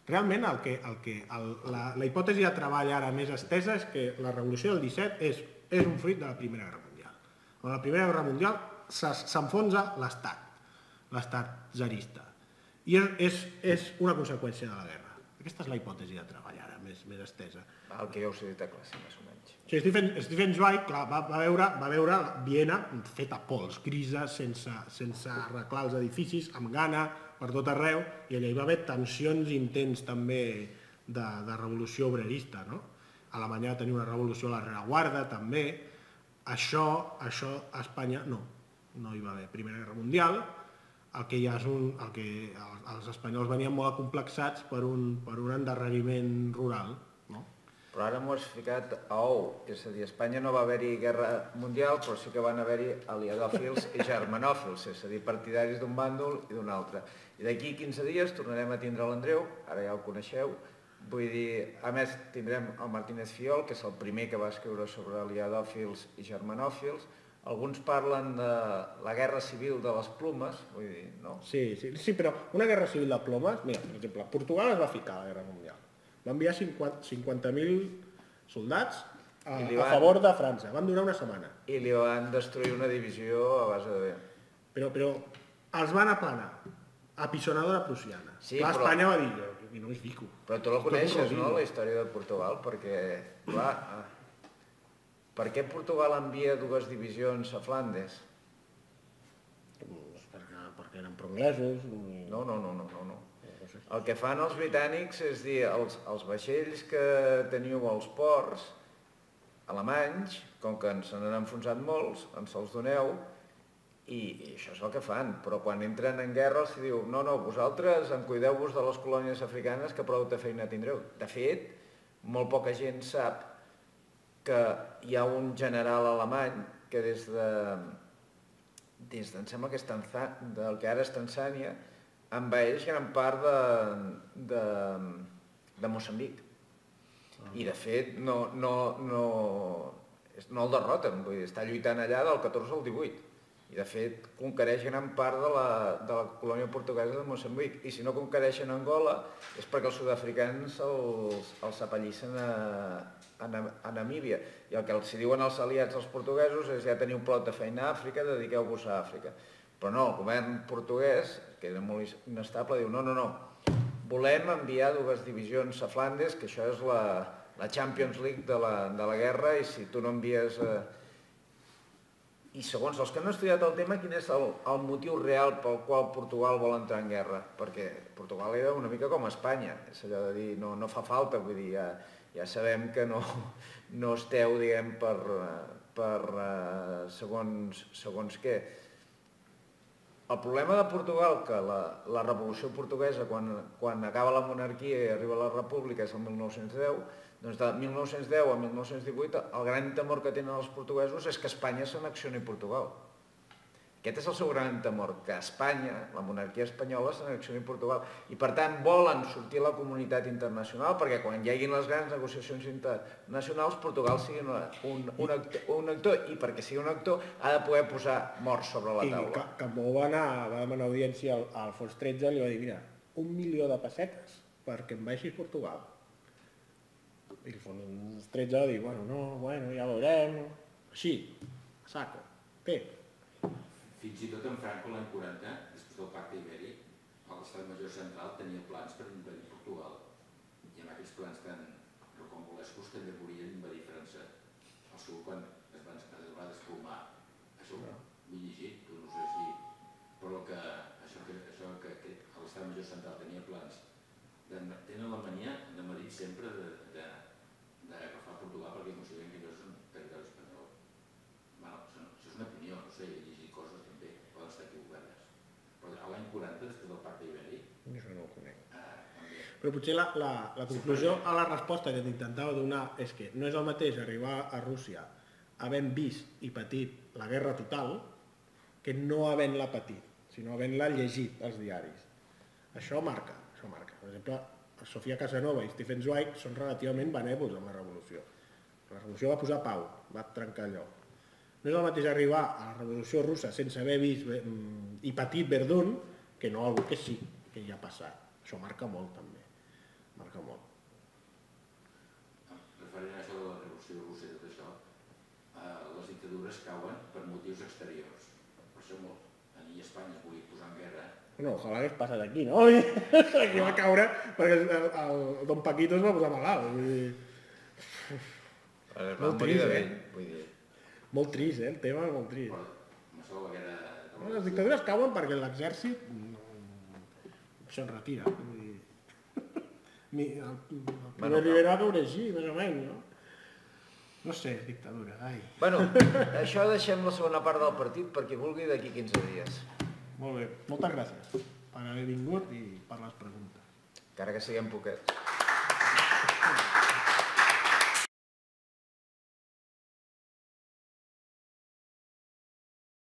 Realment, el que, el que, el, la, la hipòtesi de treball ara més estesa és que la revolució del 17 és és un fruit de la Primera Guerra Mundial. En la Primera Guerra Mundial s'enfonsa l'Estat, l'Estat zarista. I és, és una conseqüència de la guerra. Aquesta és la hipòtesi de treball ara, més, més estesa. El que ja us he dit a classe, més o menys. Sí, Stephen, Stephen Zweig clar, va, va, veure, va veure Viena feta pols, grisa, sense, sense arreglar els edificis, amb gana, per tot arreu, i allà hi va haver tensions intents també de, de revolució obrerista, no? Alemanya va tenir una revolució a la rereguarda també, això, això a Espanya no, no hi va haver Primera Guerra Mundial, el que ja és un, el que els espanyols venien molt acomplexats per un, per un endarreriment rural, no? Però ara m'ho has ficat a ou, és a dir, a Espanya no va haver-hi guerra mundial, però sí que van haver-hi aliadòfils i germanòfils, és a dir, partidaris d'un bàndol i d'un altre. I d'aquí 15 dies tornarem a tindre l'Andreu, ara ja el coneixeu, Vull dir, a més tindrem el Martínez Fiol, que és el primer que va escriure sobre aliadòfils i germanòfils. Alguns parlen de la guerra civil de les plomes, vull dir, no? Sí, sí, sí però una guerra civil de plomes, mira, per exemple, Portugal es va ficar a la guerra mundial. Va enviar 50.000 50 soldats a, van, a favor de França. Van durar una setmana. I li van destruir una divisió a base de... Però, però els van aplanar. Apisonadora prussiana. Sí, Clar, però... Espanya va dir, i no m'hi fico. Però tu la coneixes, no, la història de Portugal? Perquè, clar, per què Portugal envia dues divisions a Flandes? Pues perquè, perquè eren pronglesos. No, no, no, no, no, no. El que fan els britànics és dir, els, els vaixells que teniu als ports, alemanys, com que ens n'han enfonsat molts, ens els doneu, i, i això és el que fan, però quan entren en guerra els diu no, no, vosaltres en cuideu-vos de les colònies africanes que prou de feina tindreu. De fet, molt poca gent sap que hi ha un general alemany que des de, des de, em sembla que és Tanzà, del que ara és Tanzània, envaeix gran part de, de, de Moçambic. I de fet no, no, no, no el derroten, vull dir, està lluitant allà del 14 al 18 i de fet conquereix gran part de la, de la colònia portuguesa de Moçambic. I si no conquereixen Angola és perquè els sud-africans els, els apallissen a, a, Namíbia. I el que els diuen els aliats als portuguesos és ja teniu plot de feina a Àfrica, dediqueu-vos a Àfrica. Però no, el govern portuguès que era molt inestable diu no, no, no. Volem enviar dues divisions a Flandes que això és la, la Champions League de la, de la guerra i si tu no envies eh, i segons els que han estudiat el tema, quin és el, el motiu real pel qual Portugal vol entrar en guerra? Perquè Portugal era una mica com Espanya, és allò de dir, no, no fa falta, vull dir, ja, ja sabem que no, no esteu, diguem, per, per uh, segons, segons què. El problema de Portugal, que la, la revolució portuguesa, quan, quan acaba la monarquia i arriba la república, és el 1910, doncs de 1910 a 1918 el gran temor que tenen els portuguesos és que Espanya s'anaccioni Portugal. Aquest és el seu gran temor, que Espanya, la monarquia espanyola, s'annexioni Portugal. I per tant volen sortir a la comunitat internacional perquè quan hi haguin les grans negociacions internacionals Portugal sigui una, un, un, actor, un actor i perquè sigui un actor ha de poder posar morts sobre la I taula. Ca- Cambó va anar, va demanar audiència al, al Alfons XIII i li va dir, mira, un milió de pessetes perquè em baixis Portugal. I el Alfons XIII va dir, bueno, no, bueno, ja veurem. Així, saco. Té. Fins i tot en Franco l'any 40, després del pacte ibèric, l'estat major central tenia plans per invadir Portugal. I amb aquests plans tan rocambolescos també volien invadir França. El seu quan es, van, es va desplomar. Això ho he llegit, tu no ho sé si... Però que això que, això que, que l'estat major central tenia plans de, tenen la mania de medir sempre de, de, d'agafar Portugal perquè consideren que allò és un territori espanyol. Bueno, això, no- això és una opinió, no sé, he llegit coses també, poden estar equivocades. Però a l'any 40, després del pacte ibèric, Això no ho conec. eh, també, Però potser la, la, la conclusió a la resposta que t'intentava donar és que no és el mateix arribar a Rússia havent vist i patit la guerra total que no havent-la patit, sinó havent-la llegit als diaris. Això marca, això marca. Per exemple, Sofia Casanova i Stephen Zweig són relativament benèvols amb la revolució. La revolució va posar pau, va trencar allò. No és el mateix arribar a la revolució russa sense haver vist mm, i patit Verdun que no algú que sí, que ja ha passat. Això marca molt també. Marca molt. referent a això de la revolució russa i tot això, eh, les dictadures cauen per motius exteriors. Per això molt, allí a Espanya es volia posar en guerra, Bueno, ojalà hagués passat aquí, no? Aquí va caure perquè el, el, el Don Paquito es va posar malalt. Vull dir, Es Molt trist, vell, eh? vull dir. molt trist, eh? El tema és molt trist. però de Bueno, les dictadures cauen perquè l'exèrcit no, se'n retira. Ni, el, el Bueno, Rivera va caure així, més o menys, no? No sé, dictadura, ai. Bueno, això deixem la segona part del partit perquè vulgui d'aquí 15 dies. Molt bé, moltes gràcies per haver vingut i per les preguntes. Encara que siguem poquets.